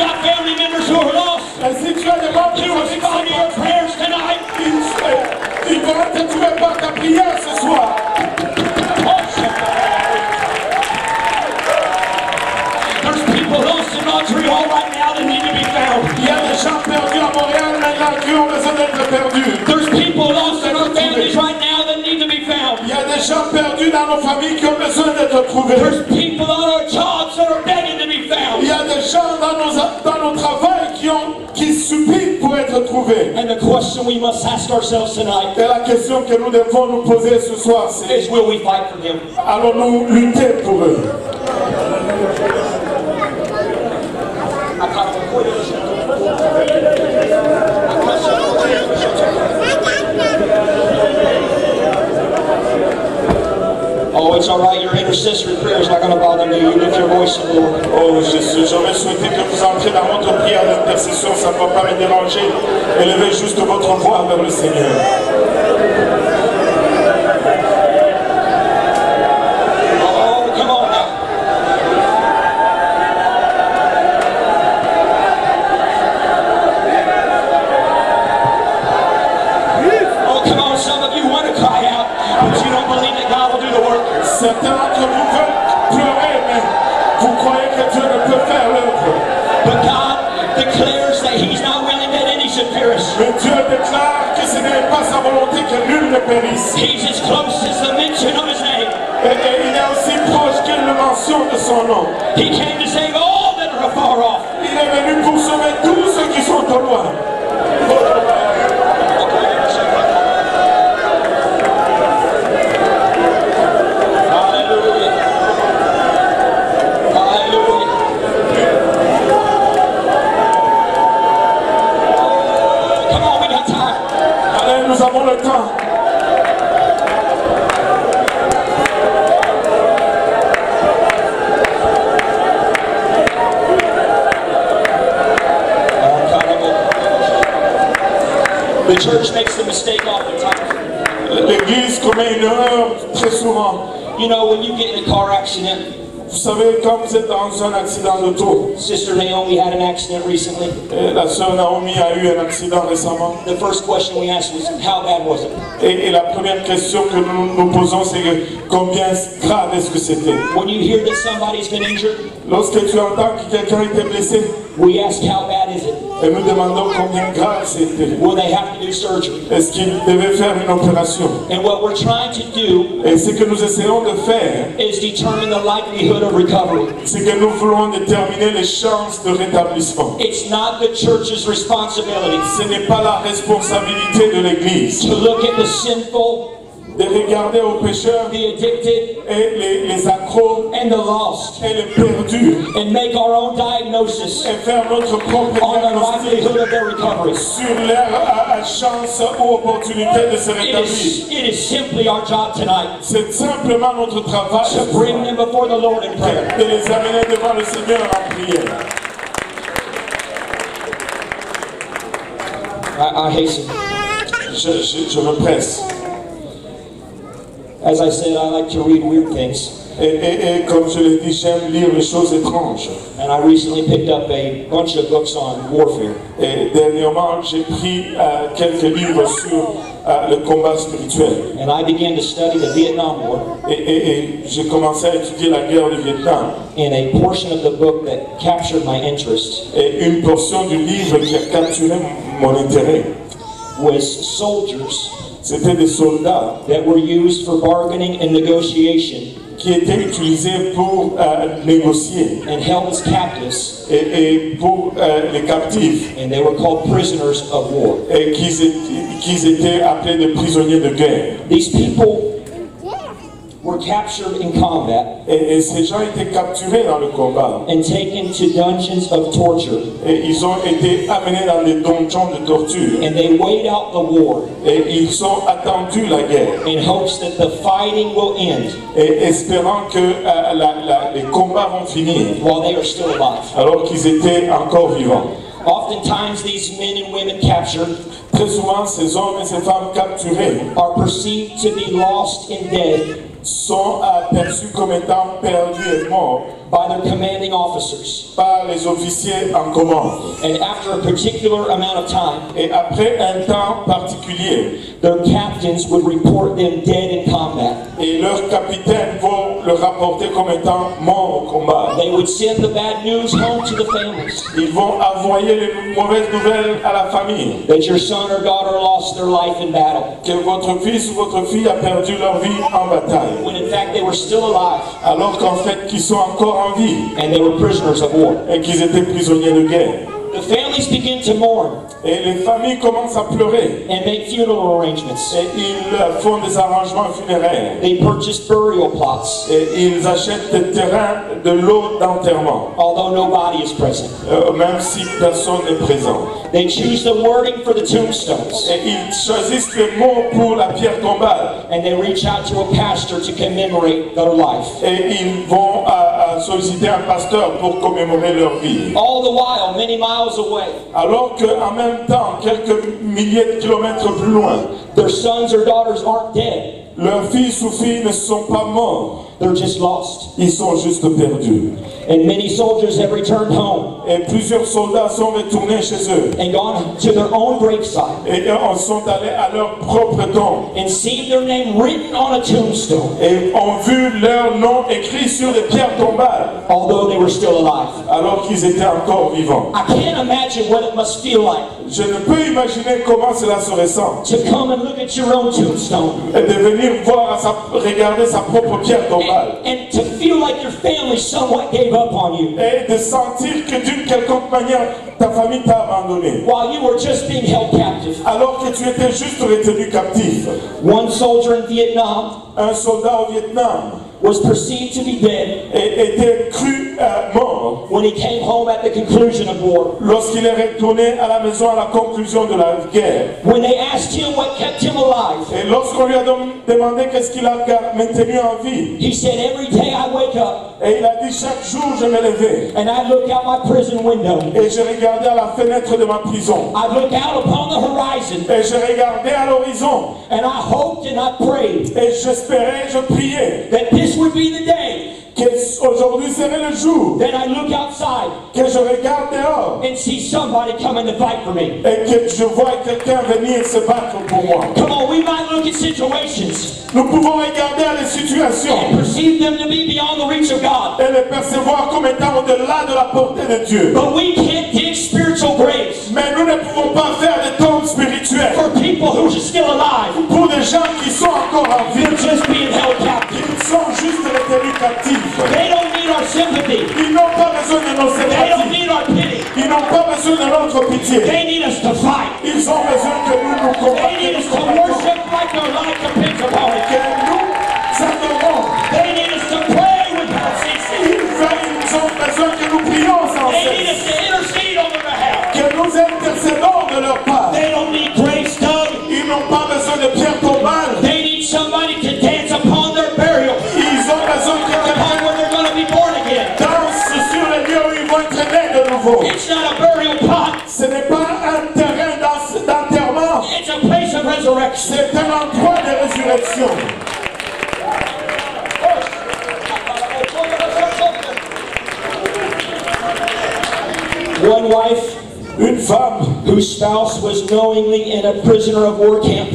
S1: Got family members who are lost,
S2: Et si tu as des membres qui
S1: you respond to your prayers tonight.
S2: ils vont te trouver par ta prière ce soir.
S1: There's people lost in Montreal right now that need to be found.
S2: Il y a des gens perdus à Montréal maintenant qui ont besoin d'être perdus.
S1: There's people lost in our families right now that need to be found.
S2: Il y a des gens perdus dans nos familles qui ont besoin d'être trouvés.
S1: There's people on our jobs question we must ask ourselves tonight
S2: Et la question que nous devons nous poser ce soir, c'est
S1: is will we fight for them?
S2: allons-nous lutter pour eux
S1: Oh
S2: Jésus, j'aurais souhaité que vous entriez dans votre prière d'intercession, ça ne va pas me déranger. Élevez juste votre voix vers le Seigneur.
S1: He came to save church makes the mistake oftentimes.
S2: L'Église commet une erreur très souvent.
S1: You know, when you get in a car accident,
S2: Vous savez, quand vous êtes dans un accident d'auto,
S1: Sister Naomi had an accident recently.
S2: et la sœur Naomi a eu un accident récemment,
S1: The first question we asked was, How bad was it?
S2: et, et la première question que nous nous posons, c'est combien grave est-ce que c'était?
S1: When you hear that somebody's been injured,
S2: Lorsque tu entends que quelqu'un était blessé,
S1: we ask, How bad is it?
S2: et nous demandons combien grave c'était,
S1: Will they have to do surgery?
S2: est-ce qu'il devait faire une opération
S1: And what we're trying to do
S2: Et ce que nous essayons de faire,
S1: is determine the likelihood of recovery.
S2: c'est que nous voulons déterminer les chances de rétablissement.
S1: It's not the church's responsibility
S2: Ce n'est pas la responsabilité de l'Église
S1: to look at the sinful,
S2: de regarder aux pécheurs
S1: the addicted,
S2: et les, les accros
S1: and the lost
S2: et les perdus
S1: and make our own diagnosis
S2: et faire notre propre diagnostic
S1: likelihood of their recovery.
S2: sur leur à- à chance ou opportunité de se rétablir. C'est simplement notre travail
S1: to bring them before the Lord in prayer.
S2: de les amener devant le Seigneur en prière.
S1: I, I hasten.
S2: Je, je- je me presse.
S1: As I said, I like to read weird things.
S2: Et, et- et comme je l'ai dit, j'aime lire les choses étranges.
S1: And I recently picked up a bunch of books on warfare.
S2: Et dernièrement, j'ai pris euh, quelques livres sur euh, le combat spirituel.
S1: And I began to study the Vietnam War.
S2: Et, et- et j'ai commencé à étudier la guerre du Vietnam.
S1: And a portion of the book that captured my interest
S2: Et une portion du livre qui a capturé mon intérêt,
S1: was soldiers
S2: c'était des soldats
S1: that were used for bargaining and negotiation
S2: qui étaient utilisés pour euh, négocier
S1: and held as captives.
S2: et, et pour euh, les captifs,
S1: And they were called prisoners of war.
S2: et qu'ils étaient, qu'ils étaient appelés des prisonniers de guerre.
S1: These people were captured in combat
S2: Et, et ces gens étaient capturés dans le combat.
S1: and taken to dungeons of torture.
S2: Et ils ont été amenés dans des donjons de torture.
S1: And they wait out the war
S2: Et ils ont attendu la guerre.
S1: in hopes that the fighting will end
S2: Et espérant que euh, la- la- les combats vont finir
S1: while they are still alive.
S2: alors qu'ils étaient encore vivants.
S1: Oftentimes, these men and women captured
S2: Très souvent, ces hommes et ces femmes capturés
S1: are perceived to be lost and dead
S2: sont aperçus comme étant perdus et morts
S1: by their commanding officers.
S2: par les officiers en commande.
S1: And after a particular amount of time,
S2: Et après un temps particulier,
S1: their captains would report them dead in combat.
S2: et leurs capitaines vont le rapporter comme étant morts au combat.
S1: They would send the bad news home to the families
S2: Ils vont envoyer les mauvaises nouvelles à la famille.
S1: that your son or daughter lost their life in battle,
S2: Que votre fils ou votre fille a perdu leur vie en bataille.
S1: when in fact they were still alive
S2: Alors qu'en fait, qu'ils sont encore en vie
S1: and they were prisoners of war.
S2: et qu'ils étaient prisonniers de guerre.
S1: The families begin to mourn
S2: Et les familles commencent à pleurer.
S1: and make funeral arrangements.
S2: Et ils font des arrangements funéraires.
S1: They purchase burial plots,
S2: Et ils achètent des terrains de l'eau d'enterrement,
S1: although nobody is present.
S2: euh, même si personne n'est présent.
S1: They choose the wording for the tombstones,
S2: Et ils choisissent les mots pour la pierre tombale.
S1: and they reach out to a pastor to commemorate their life.
S2: Et ils vont à, à solliciter un pasteur pour commémorer leur vie.
S1: All the while, many miles away,
S2: Alors qu'en même temps, quelques milliers de kilomètres plus loin,
S1: their sons or daughters aren't dead,
S2: leurs fils ou filles ne sont pas morts.
S1: They're just lost.
S2: Ils sont juste perdus.
S1: And many soldiers have returned home
S2: Et plusieurs soldats sont retournés chez eux.
S1: and gone to their own graveside
S2: Et eux sont allés à leur propre tombe.
S1: and seen their name written on a tombstone,
S2: Et ont vu leur nom écrit sur les pierres tombales.
S1: although they were still alive.
S2: alors qu'ils étaient encore vivants.
S1: I can't imagine what it must feel like
S2: Je ne peux imaginer comment cela se ressent
S1: to come and look at your own tombstone
S2: et de venir voir, à sa, regarder sa propre pierre tombale
S1: and, and to feel like your family somewhat gave up on you.
S2: Et de sentir que d'une quelconque manière ta famille t'a abandonné.
S1: While you were just being held captive.
S2: alors que tu étais juste retenu captif.
S1: One soldier in Vietnam.
S2: Un soldat au Vietnam
S1: was perceived to be dead
S2: et était cru euh, mort
S1: when he came home at the conclusion of war.
S2: lorsqu'il est retourné à la maison à la conclusion de la guerre.
S1: When they asked him what kept him alive,
S2: Et lorsqu'on lui a dem- demandé qu'est-ce qu'il a maintenu en vie,
S1: he said, Every day I wake up
S2: et il a dit chaque jour je me levais
S1: and I look out my prison window.
S2: et je regardais à la fenêtre de ma prison
S1: I look out upon the horizon
S2: et je regardais à l'horizon
S1: and I hoped and I prayed
S2: et j'espérais, je priais
S1: that this would be the day
S2: serait le jour
S1: that I look outside
S2: que je regarde dehors
S1: and see somebody coming to fight for me.
S2: et que je vois quelqu'un venir se battre pour moi.
S1: Come on, we might look at situations
S2: Nous pouvons regarder à les situations
S1: and perceive them to be beyond the reach of God,
S2: et les percevoir comme étant au-delà de la portée de Dieu.
S1: but we can't dig spiritual graves
S2: Mais nous ne pouvons pas faire des tombes spirituelles
S1: for people who are still alive.
S2: pour des gens qui sont encore en vie.
S1: They're just being held captive.
S2: Ils sont juste retenus captifs.
S1: They don't need our sympathy.
S2: Ils n'ont pas besoin de nos
S1: They don't need our pity.
S2: Ils n'ont pas besoin de notre pitié.
S1: They need us to fight.
S2: Ils ont besoin que nous nous
S1: They need us to worship like their life depends upon it.
S2: C'est un endroit de résurrection.
S1: One
S2: Une femme
S1: whose spouse was knowingly in a prisoner of war camp.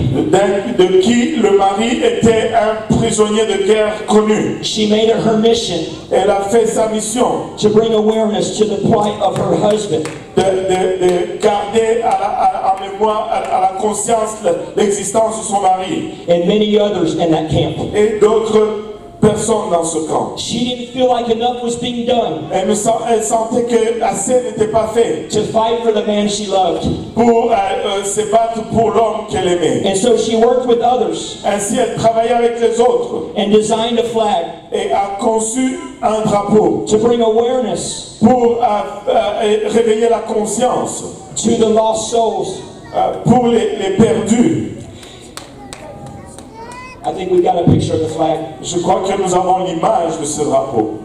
S2: de qui le mari était un prisonnier de guerre connu.
S1: She made it her mission
S2: Elle a fait sa mission
S1: to bring awareness to the plight of her husband.
S2: de, de- de garder à la, à- en mémoire, à, à la conscience l'existence de son mari
S1: and many others in that camp.
S2: et d'autres personnes dans ce camp.
S1: She didn't feel like enough was being done
S2: Elle, me sent- elle sentait que assez n'était pas fait
S1: to fight for the man she loved.
S2: pour euh, euh, se battre pour l'homme qu'elle aimait.
S1: And so she worked with others
S2: Ainsi, elle travaillait avec les autres
S1: and designed a flag
S2: et a conçu un drapeau
S1: to bring awareness
S2: pour euh, euh, réveiller la conscience
S1: to the lost souls.
S2: euh, pour les, les perdus.
S1: I think we've got a picture of the flag.
S2: Je crois que nous avons l'image de ce drapeau.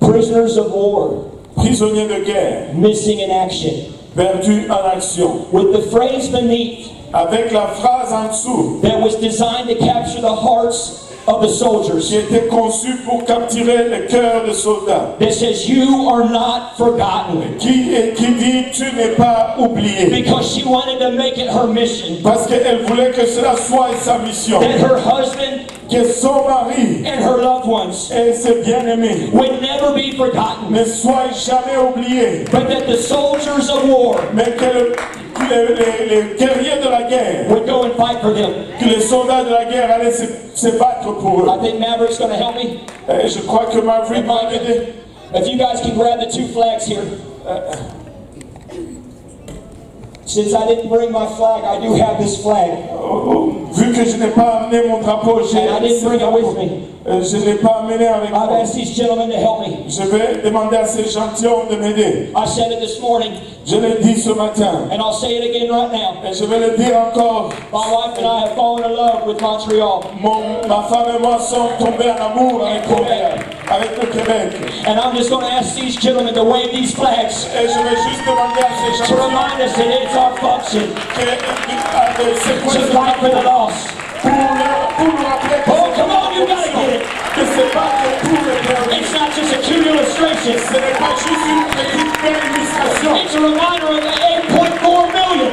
S1: Prisoners of war,
S2: Prisonniers de guerre,
S1: missing in action.
S2: perdus en action.
S1: With the phrase beneath
S2: Avec la phrase en dessous
S1: that was designed to capture the hearts of the soldiers
S2: qui était conçue pour capturer le cœur des soldats.
S1: that says, You are not forgotten.
S2: Qui, et qui dit tu n'es pas oublié.
S1: Because she wanted to make it her mission
S2: Parce qu'elle voulait que cela soit sa mission.
S1: that her husband
S2: Que son mari
S1: and her loved ones
S2: et ses bien-aimés
S1: would never be forgotten,
S2: ne soient jamais oubliés.
S1: but that the soldiers of war
S2: Mais que, le- les, les- les guerriers de la guerre,
S1: would go and fight for them.
S2: que les soldats de la guerre allaient se, se battre pour eux.
S1: I think Maverick's going to help me.
S2: Et je crois que Maverick va m'aider.
S1: If you guys can grab the two flags here. Eh, eh. Since I didn't bring my flag, I do have this flag.
S2: Vu que je n'ai pas amené mon drapeau, j'ai
S1: And I didn't bring it with me.
S2: Euh, je ne l'ai pas amené avec
S1: I've
S2: moi.
S1: asked these gentlemen to help me.
S2: Je vais demander à ces gentilshommes de m'aider.
S1: I said it this morning,
S2: Je l'ai dit ce matin.
S1: and I'll say it again right now.
S2: Et je vais le dire encore.
S1: My wife and I have fallen in love with Montreal.
S2: Mon- ma femme et moi sommes tombés en amour avec Québec.
S1: And I'm just going to ask these gentlemen to wave these flags to remind us that it's our function to fight for the lost. Oh, come on, you gotta get it. It's not just a cute illustration. It's a reminder of the 8.4 million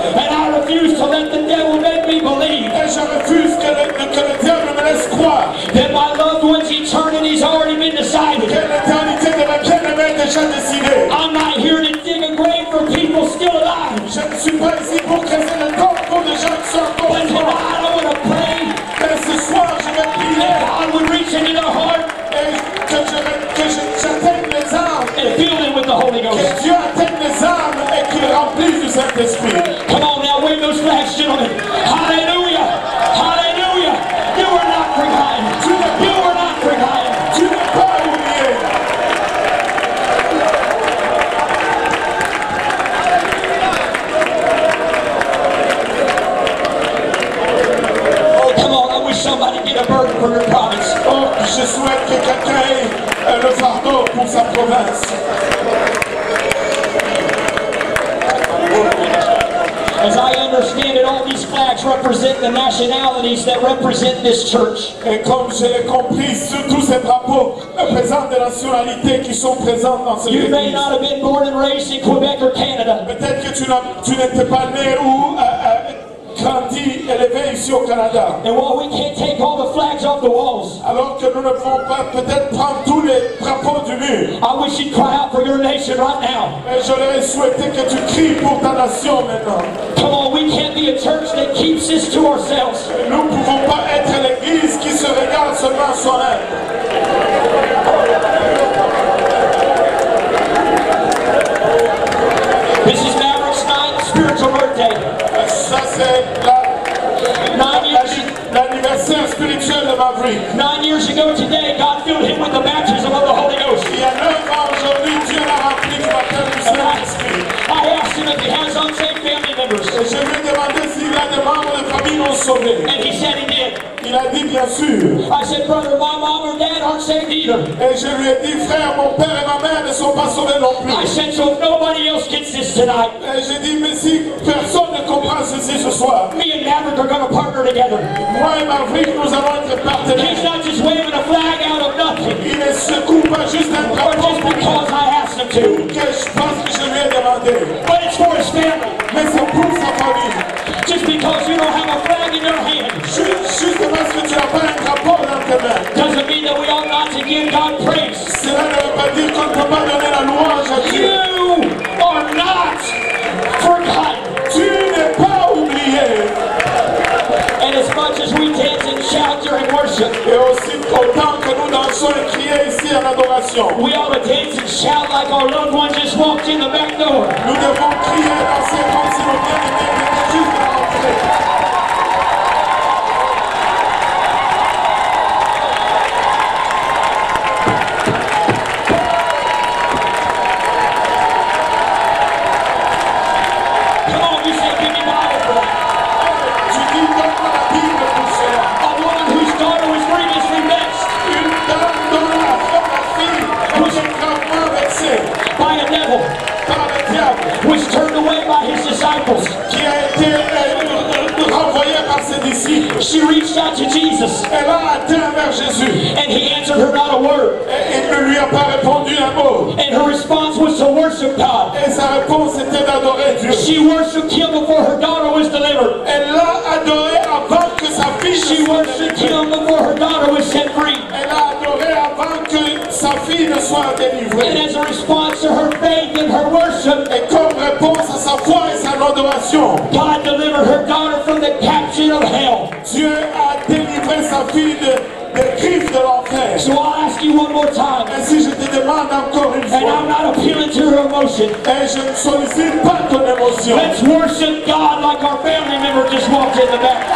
S1: And I refuse to let the devil make me believe
S2: Et je refuse que le, que le diable me laisse croire
S1: that my loved one's eternity's already been
S2: que
S1: decided.
S2: l'éternité de ma bien-aimée est déjà décidée.
S1: I'm not here to dig a grave for people still alive.
S2: Je ne suis pas ici pour creuser le corps pour des gens qui sont encore
S1: But
S2: vivants.
S1: tonight I want to pray
S2: Mais ce soir, je vais prier
S1: that God would reach into their heart
S2: et que je- que je- j'atteigne les âmes,
S1: and fill them with the Holy Ghost.
S2: que Dieu atteigne remplisse du Saint-Esprit.
S1: Come on now, wave those flags, gentlemen. Hallelujah! Hallelujah! You are not forgotten. You are not forgotten.
S2: N'es pas oublié.
S1: Oh, come on, I wish somebody get a burden for your province.
S2: Oh, je souhaite que quelqu'un ait le fardeau pour sa province.
S1: Understand it, all these flags represent the nationalities that represent this church.
S2: Et comme compris, tous ces drapeaux représentent des nationalités qui sont présentes dans cette
S1: You may not have been born and raised in Quebec or Canada,
S2: Peut-être que tu n'étais pas né ou euh, euh, grandi, élevé ici au Canada.
S1: and while we can't take all the flags off the walls,
S2: Alors que nous ne pouvons pas peut-être prendre tous les drapeaux du mur.
S1: I wish you'd cry out for your nation right now.
S2: Mais j'aurais souhaité que tu cries pour ta nation maintenant
S1: can't be a church that keeps this to ourselves.
S2: Nous ne pouvons pas être l'église qui se regarde seulement soi-même. This is
S1: Maverick's ninth spiritual birthday.
S2: Ça c'est l'anniversaire spirituel de Maverick.
S1: Nine years ago today, God filled him with the baptism of the Holy Ghost.
S2: Il y a neuf ans aujourd'hui, Dieu l'a rempli du baptême du Saint-Esprit.
S1: I asked him if he had
S2: Et je lui ai demandé s'il a des membres de famille non sauvés.
S1: And he said he did.
S2: Il a dit bien sûr.
S1: I said, brother, my mom or dad aren't saved either.
S2: Et je lui ai dit, frère, mon père et ma mère ne sont pas sauvés non
S1: I
S2: plus.
S1: said, so if nobody else gets this tonight,
S2: Et j'ai dit, mais si personne ne comprend ceci ce soir,
S1: me and Maverick are going to partner together.
S2: moi et Maverick, nous allons être
S1: He's
S2: partenaires.
S1: not just waving a flag out of nothing,
S2: Il ne adoration,
S1: we ought to dance and shout like our loved one just walked in the back door.
S2: nous devons crier et danser comme si nos bien-aimés venaient juste
S1: out to Jesus,
S2: Elle a atteint vers Jésus
S1: and he answered her not a word.
S2: et il ne lui a pas répondu un mot.
S1: And her response was to worship God.
S2: Et sa réponse était d'adorer Dieu.
S1: She worshiped him before her daughter was delivered.
S2: Elle l'a adoré avant que sa fille
S1: She
S2: ne soit
S1: worshiped
S2: délivrée.
S1: him before her daughter was set free.
S2: Elle a adoré avant que sa fille ne soit
S1: And as a response to her faith and her worship,
S2: Et comme réponse à sa foi et sa adoration,
S1: God delivered her daughter from the capture of hell.
S2: Dieu a délivré sa fille de- des griffes de l'enfer.
S1: So I'll ask you one more time,
S2: Ainsi, je te demande encore une
S1: and I'm not appealing to her emotion.
S2: et je ne sollicite pas ton émotion.
S1: Let's worship God like our family member just walked in the back.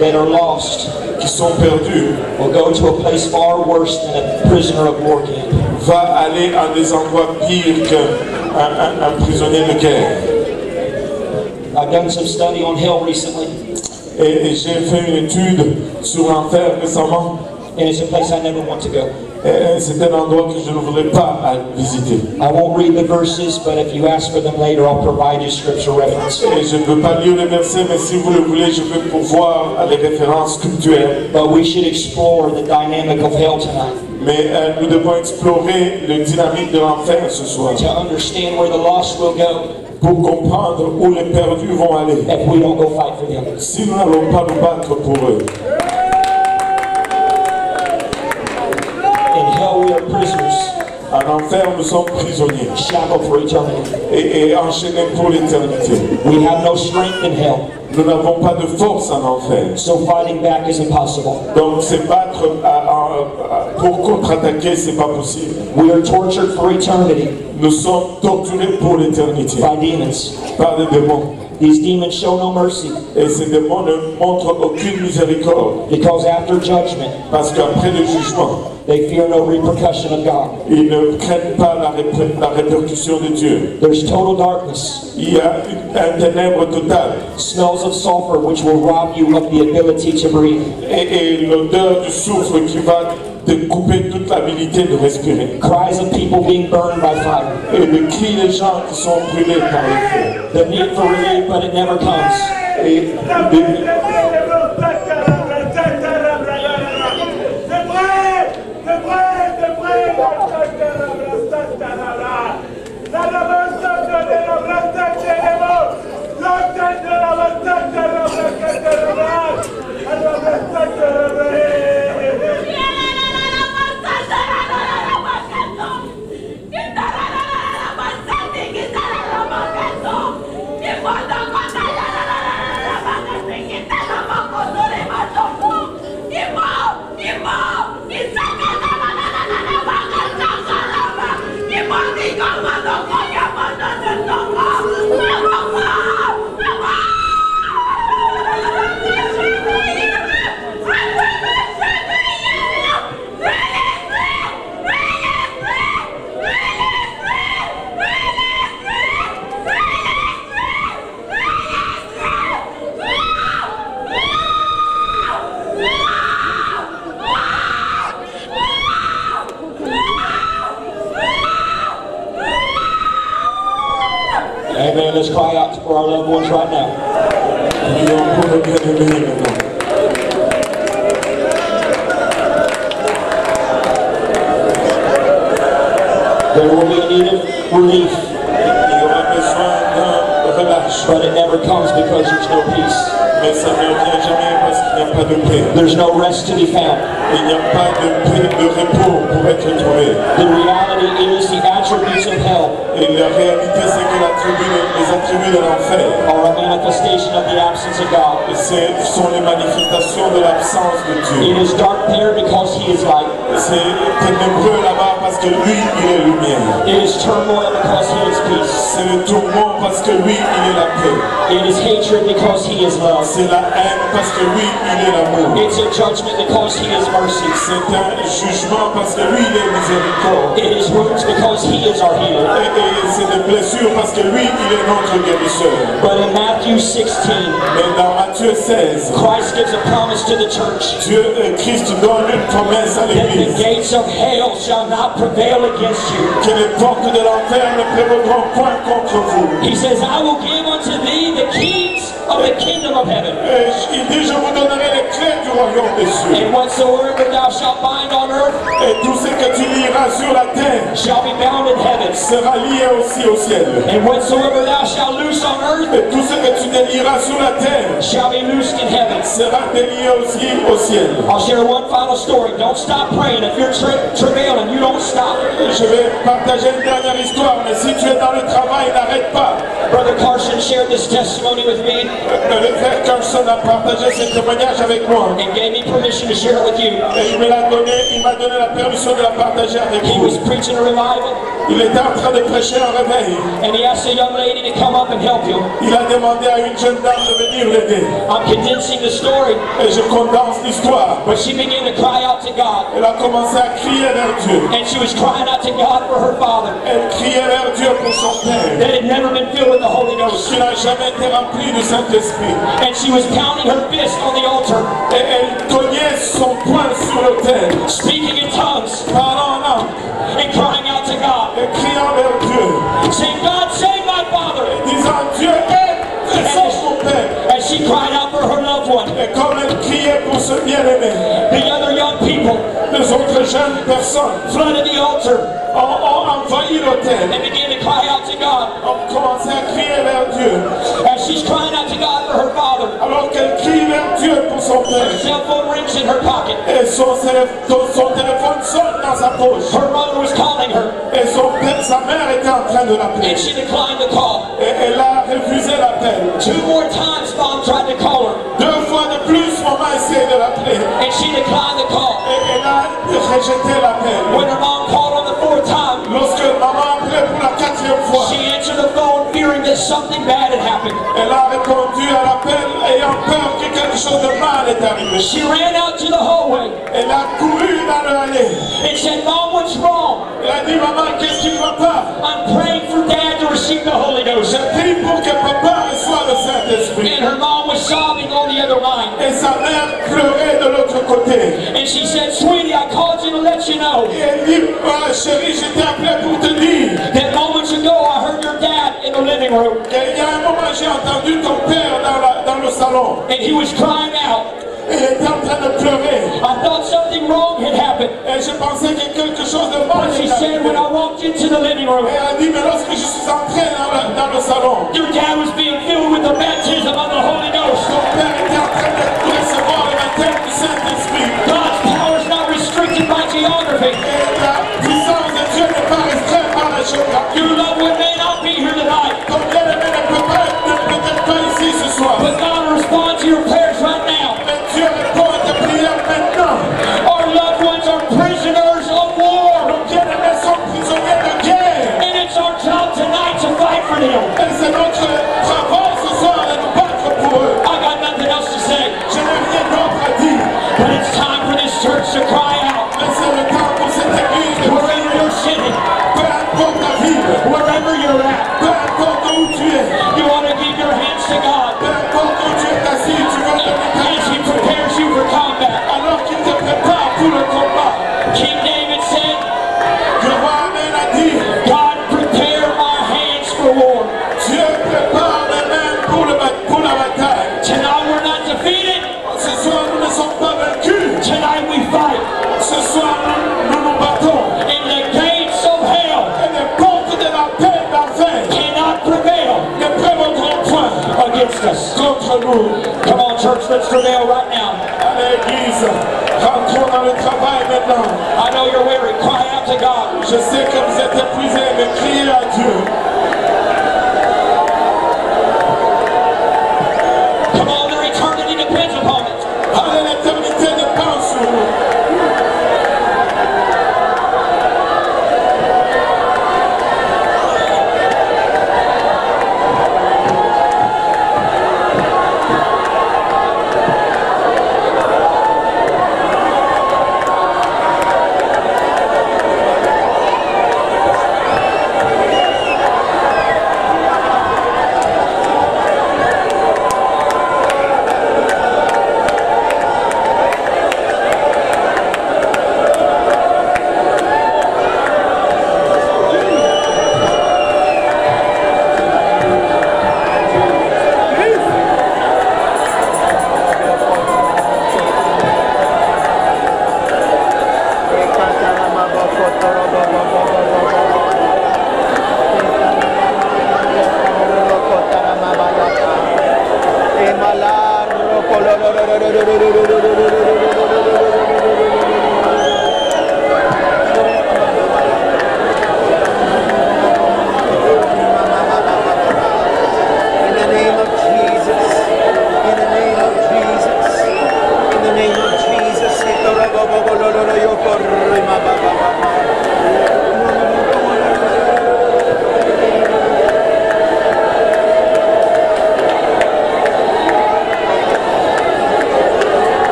S1: That are lost
S2: qui sont perdus
S1: will go to a place far worse than a prisoner of war camp.
S2: va aller à des endroits pires qu'un un- un prisonnier de guerre.
S1: I've done some study on hell recently,
S2: Et, et j'ai fait une étude sur l'enfer récemment.
S1: and it's a place I never want to go.
S2: C'est un endroit que je ne voudrais pas visiter.
S1: I won't read the verses, but if you ask for them later, I'll provide you scripture reference.
S2: Et je ne peux pas lire les versets, mais si vous le voulez, je peux pouvoir les références scripturales.
S1: But we should explore the dynamic of hell tonight
S2: Mais euh, nous devons explorer le dynamique de l'enfer ce soir
S1: to understand where the lost will go
S2: pour comprendre où les perdus vont aller.
S1: if we don't go fight for them.
S2: Si nous n'allons pas nous battre pour eux, enfer, nous sommes prisonniers
S1: shackled for eternity.
S2: et, et enchaînés pour l'éternité.
S1: We have no strength in hell,
S2: Nous n'avons pas de force en enfer.
S1: so fighting back is impossible.
S2: Donc, se battre à- à- à- pour contre-attaquer, c'est pas possible.
S1: We are tortured for eternity
S2: Nous sommes torturés pour l'éternité
S1: by demons.
S2: par des démons.
S1: These demons show no mercy
S2: Et ces démons ne montrent aucune miséricorde
S1: because after judgment,
S2: parce qu'après le jugement,
S1: they fear no repercussion of God.
S2: ils ne craignent pas la, réper- la répercussion de Dieu.
S1: There's total darkness,
S2: Il y a une- un ténèbre total
S1: smells of sulfur which will rob you of the ability to breathe.
S2: et, et l'odeur du soufre qui va te couper toute l'habilité de respirer.
S1: Cries of people being burned by fire.
S2: Et le cri des gens qui sont brûlés par le feu.
S1: The need for relief, but it never comes.
S2: Et
S1: For our loved ones right now.
S2: prions pour nos bien-aimés maintenant.
S1: There will be a need of relief, but it never comes because there's no peace. There's no rest to be found. The reality is the attributes of hell are a manifestation of the absence of God. It is dark there because He is light.
S2: Parce que lui, il est lumière.
S1: It is turmoil because He is peace.
S2: C'est le tourment parce que lui, il est la paix.
S1: It is hatred because He is love.
S2: C'est la haine parce que lui, il est l'amour.
S1: It's a judgment because He is mercy.
S2: C'est un jugement parce que lui, il est miséricorde.
S1: It is wounds because He is our healer.
S2: Et, et c'est des blessures parce que lui, il est notre guérisseur.
S1: But in Matthew 16,
S2: Mais dans Matthieu 16,
S1: Christ gives a promise to the church
S2: Dieu, euh, Christ donne une promesse à
S1: that the gates of hell shall not prevail against you.
S2: Que les portes de l'enfer ne prévaudront point contre vous.
S1: He says, I will give unto thee the keys of the kingdom of heaven.
S2: Et il dit, je vous donnerai les clés du royaume des cieux.
S1: And whatsoever thou shalt bind on earth
S2: Et tout ce que tu lieras sur la terre
S1: shall be bound in heaven.
S2: sera lié aussi au ciel.
S1: And whatsoever thou shalt loose on earth
S2: Et tout ce que tu délieras sur la terre
S1: shall be loosed in heaven.
S2: sera délié aussi au ciel.
S1: I'll share one final story. Don't stop praying. If you're tra- travailing, you don't stop.
S2: Je vais partager une dernière histoire, mais si tu es dans le travail, n'arrête pas.
S1: Brother Carson shared this testimony with me
S2: Le frère Carson a partagé ce témoignage avec moi.
S1: and gave me permission to share it with you.
S2: Et il me l'a donné, il m'a donné la permission de la partager avec
S1: He
S2: vous.
S1: was preaching a revival
S2: Il était en train de prêcher un réveil.
S1: and he asked a young lady to come up and help him.
S2: Il a demandé à une jeune dame de venir l'aider.
S1: I'm condensing the story,
S2: Et je condense l'histoire.
S1: but she began to cry out to God.
S2: Elle a commencé à crier vers Dieu.
S1: And she was crying out to God for her father
S2: Elle criait vers Dieu pour son père,
S1: that had never been filled with the Holy Ghost.
S2: qui n'a jamais été rempli du Saint-Esprit.
S1: And she was pounding her fist on the altar,
S2: Et elle cognait son poing sur l'autel,
S1: speaking in tongues
S2: parlant en langue,
S1: and crying out to God,
S2: et criant vers Et comme elle criait pour ce bien-aimé,
S1: the other young people
S2: les autres jeunes personnes
S1: flooded the altar
S2: ont, ont envahi l'autel,
S1: and began to cry out to God.
S2: ont commencé à crier vers Dieu.
S1: As she's crying out to God for her father,
S2: Alors qu'elle crie vers Dieu pour son
S1: her
S2: père,
S1: cell phone rings in her pocket.
S2: et son, télé- son téléphone sonne dans sa poche.
S1: Her mother was calling her,
S2: Et son père, sa mère était en train de l'appeler.
S1: and she declined the call.
S2: Et elle a refusé l'appel.
S1: Two more times, mom tried to call her,
S2: Deux
S1: declined the call.
S2: Et elle a rejeté l'appel.
S1: When her mom called on the fourth time,
S2: Lorsque maman a pour la quatrième fois,
S1: she answered the phone fearing that something bad had happened.
S2: elle a répondu à l'appel ayant peur que quelque chose de mal est arrivé.
S1: She ran out to the hallway
S2: Elle a couru dans l'allée.
S1: and said, Mom, what's wrong?
S2: Elle a dit, maman, qu'est-ce qui ne va pas
S1: I'm praying for dad to receive the Holy Ghost.
S2: Je prie pour que papa reçoive le Saint-Esprit.
S1: And her mom was sobbing on the other line.
S2: Et sa mère pleurait de l'autre côté.
S1: And she said, Sweetie, I called you to let you know
S2: Et elle dit, chérie, je t'ai appelé pour te dire
S1: that moments ago I heard your dad the living room
S2: qu'il y a un moment, j'ai entendu ton père dans, la- dans le salon.
S1: and he was crying out.
S2: Et il était en train de pleurer.
S1: I thought something wrong had happened.
S2: Et je pensais que quelque chose de mal
S1: But she said, when I walked into the living room,
S2: Et elle a dit, mais lorsque je suis entré dans le, dans le salon,
S1: your dad was being filled with the baptism of the Holy Ghost.
S2: ton père était en train de recevoir le baptême du Saint-Esprit.
S1: God's power is not restricted by geography.
S2: Et
S1: Come prevail right now.
S2: Allez, Église, rentrons dans le travail maintenant.
S1: I know you're weary. Cry out to God.
S2: Je sais que vous êtes épuisés, mais criez à Dieu.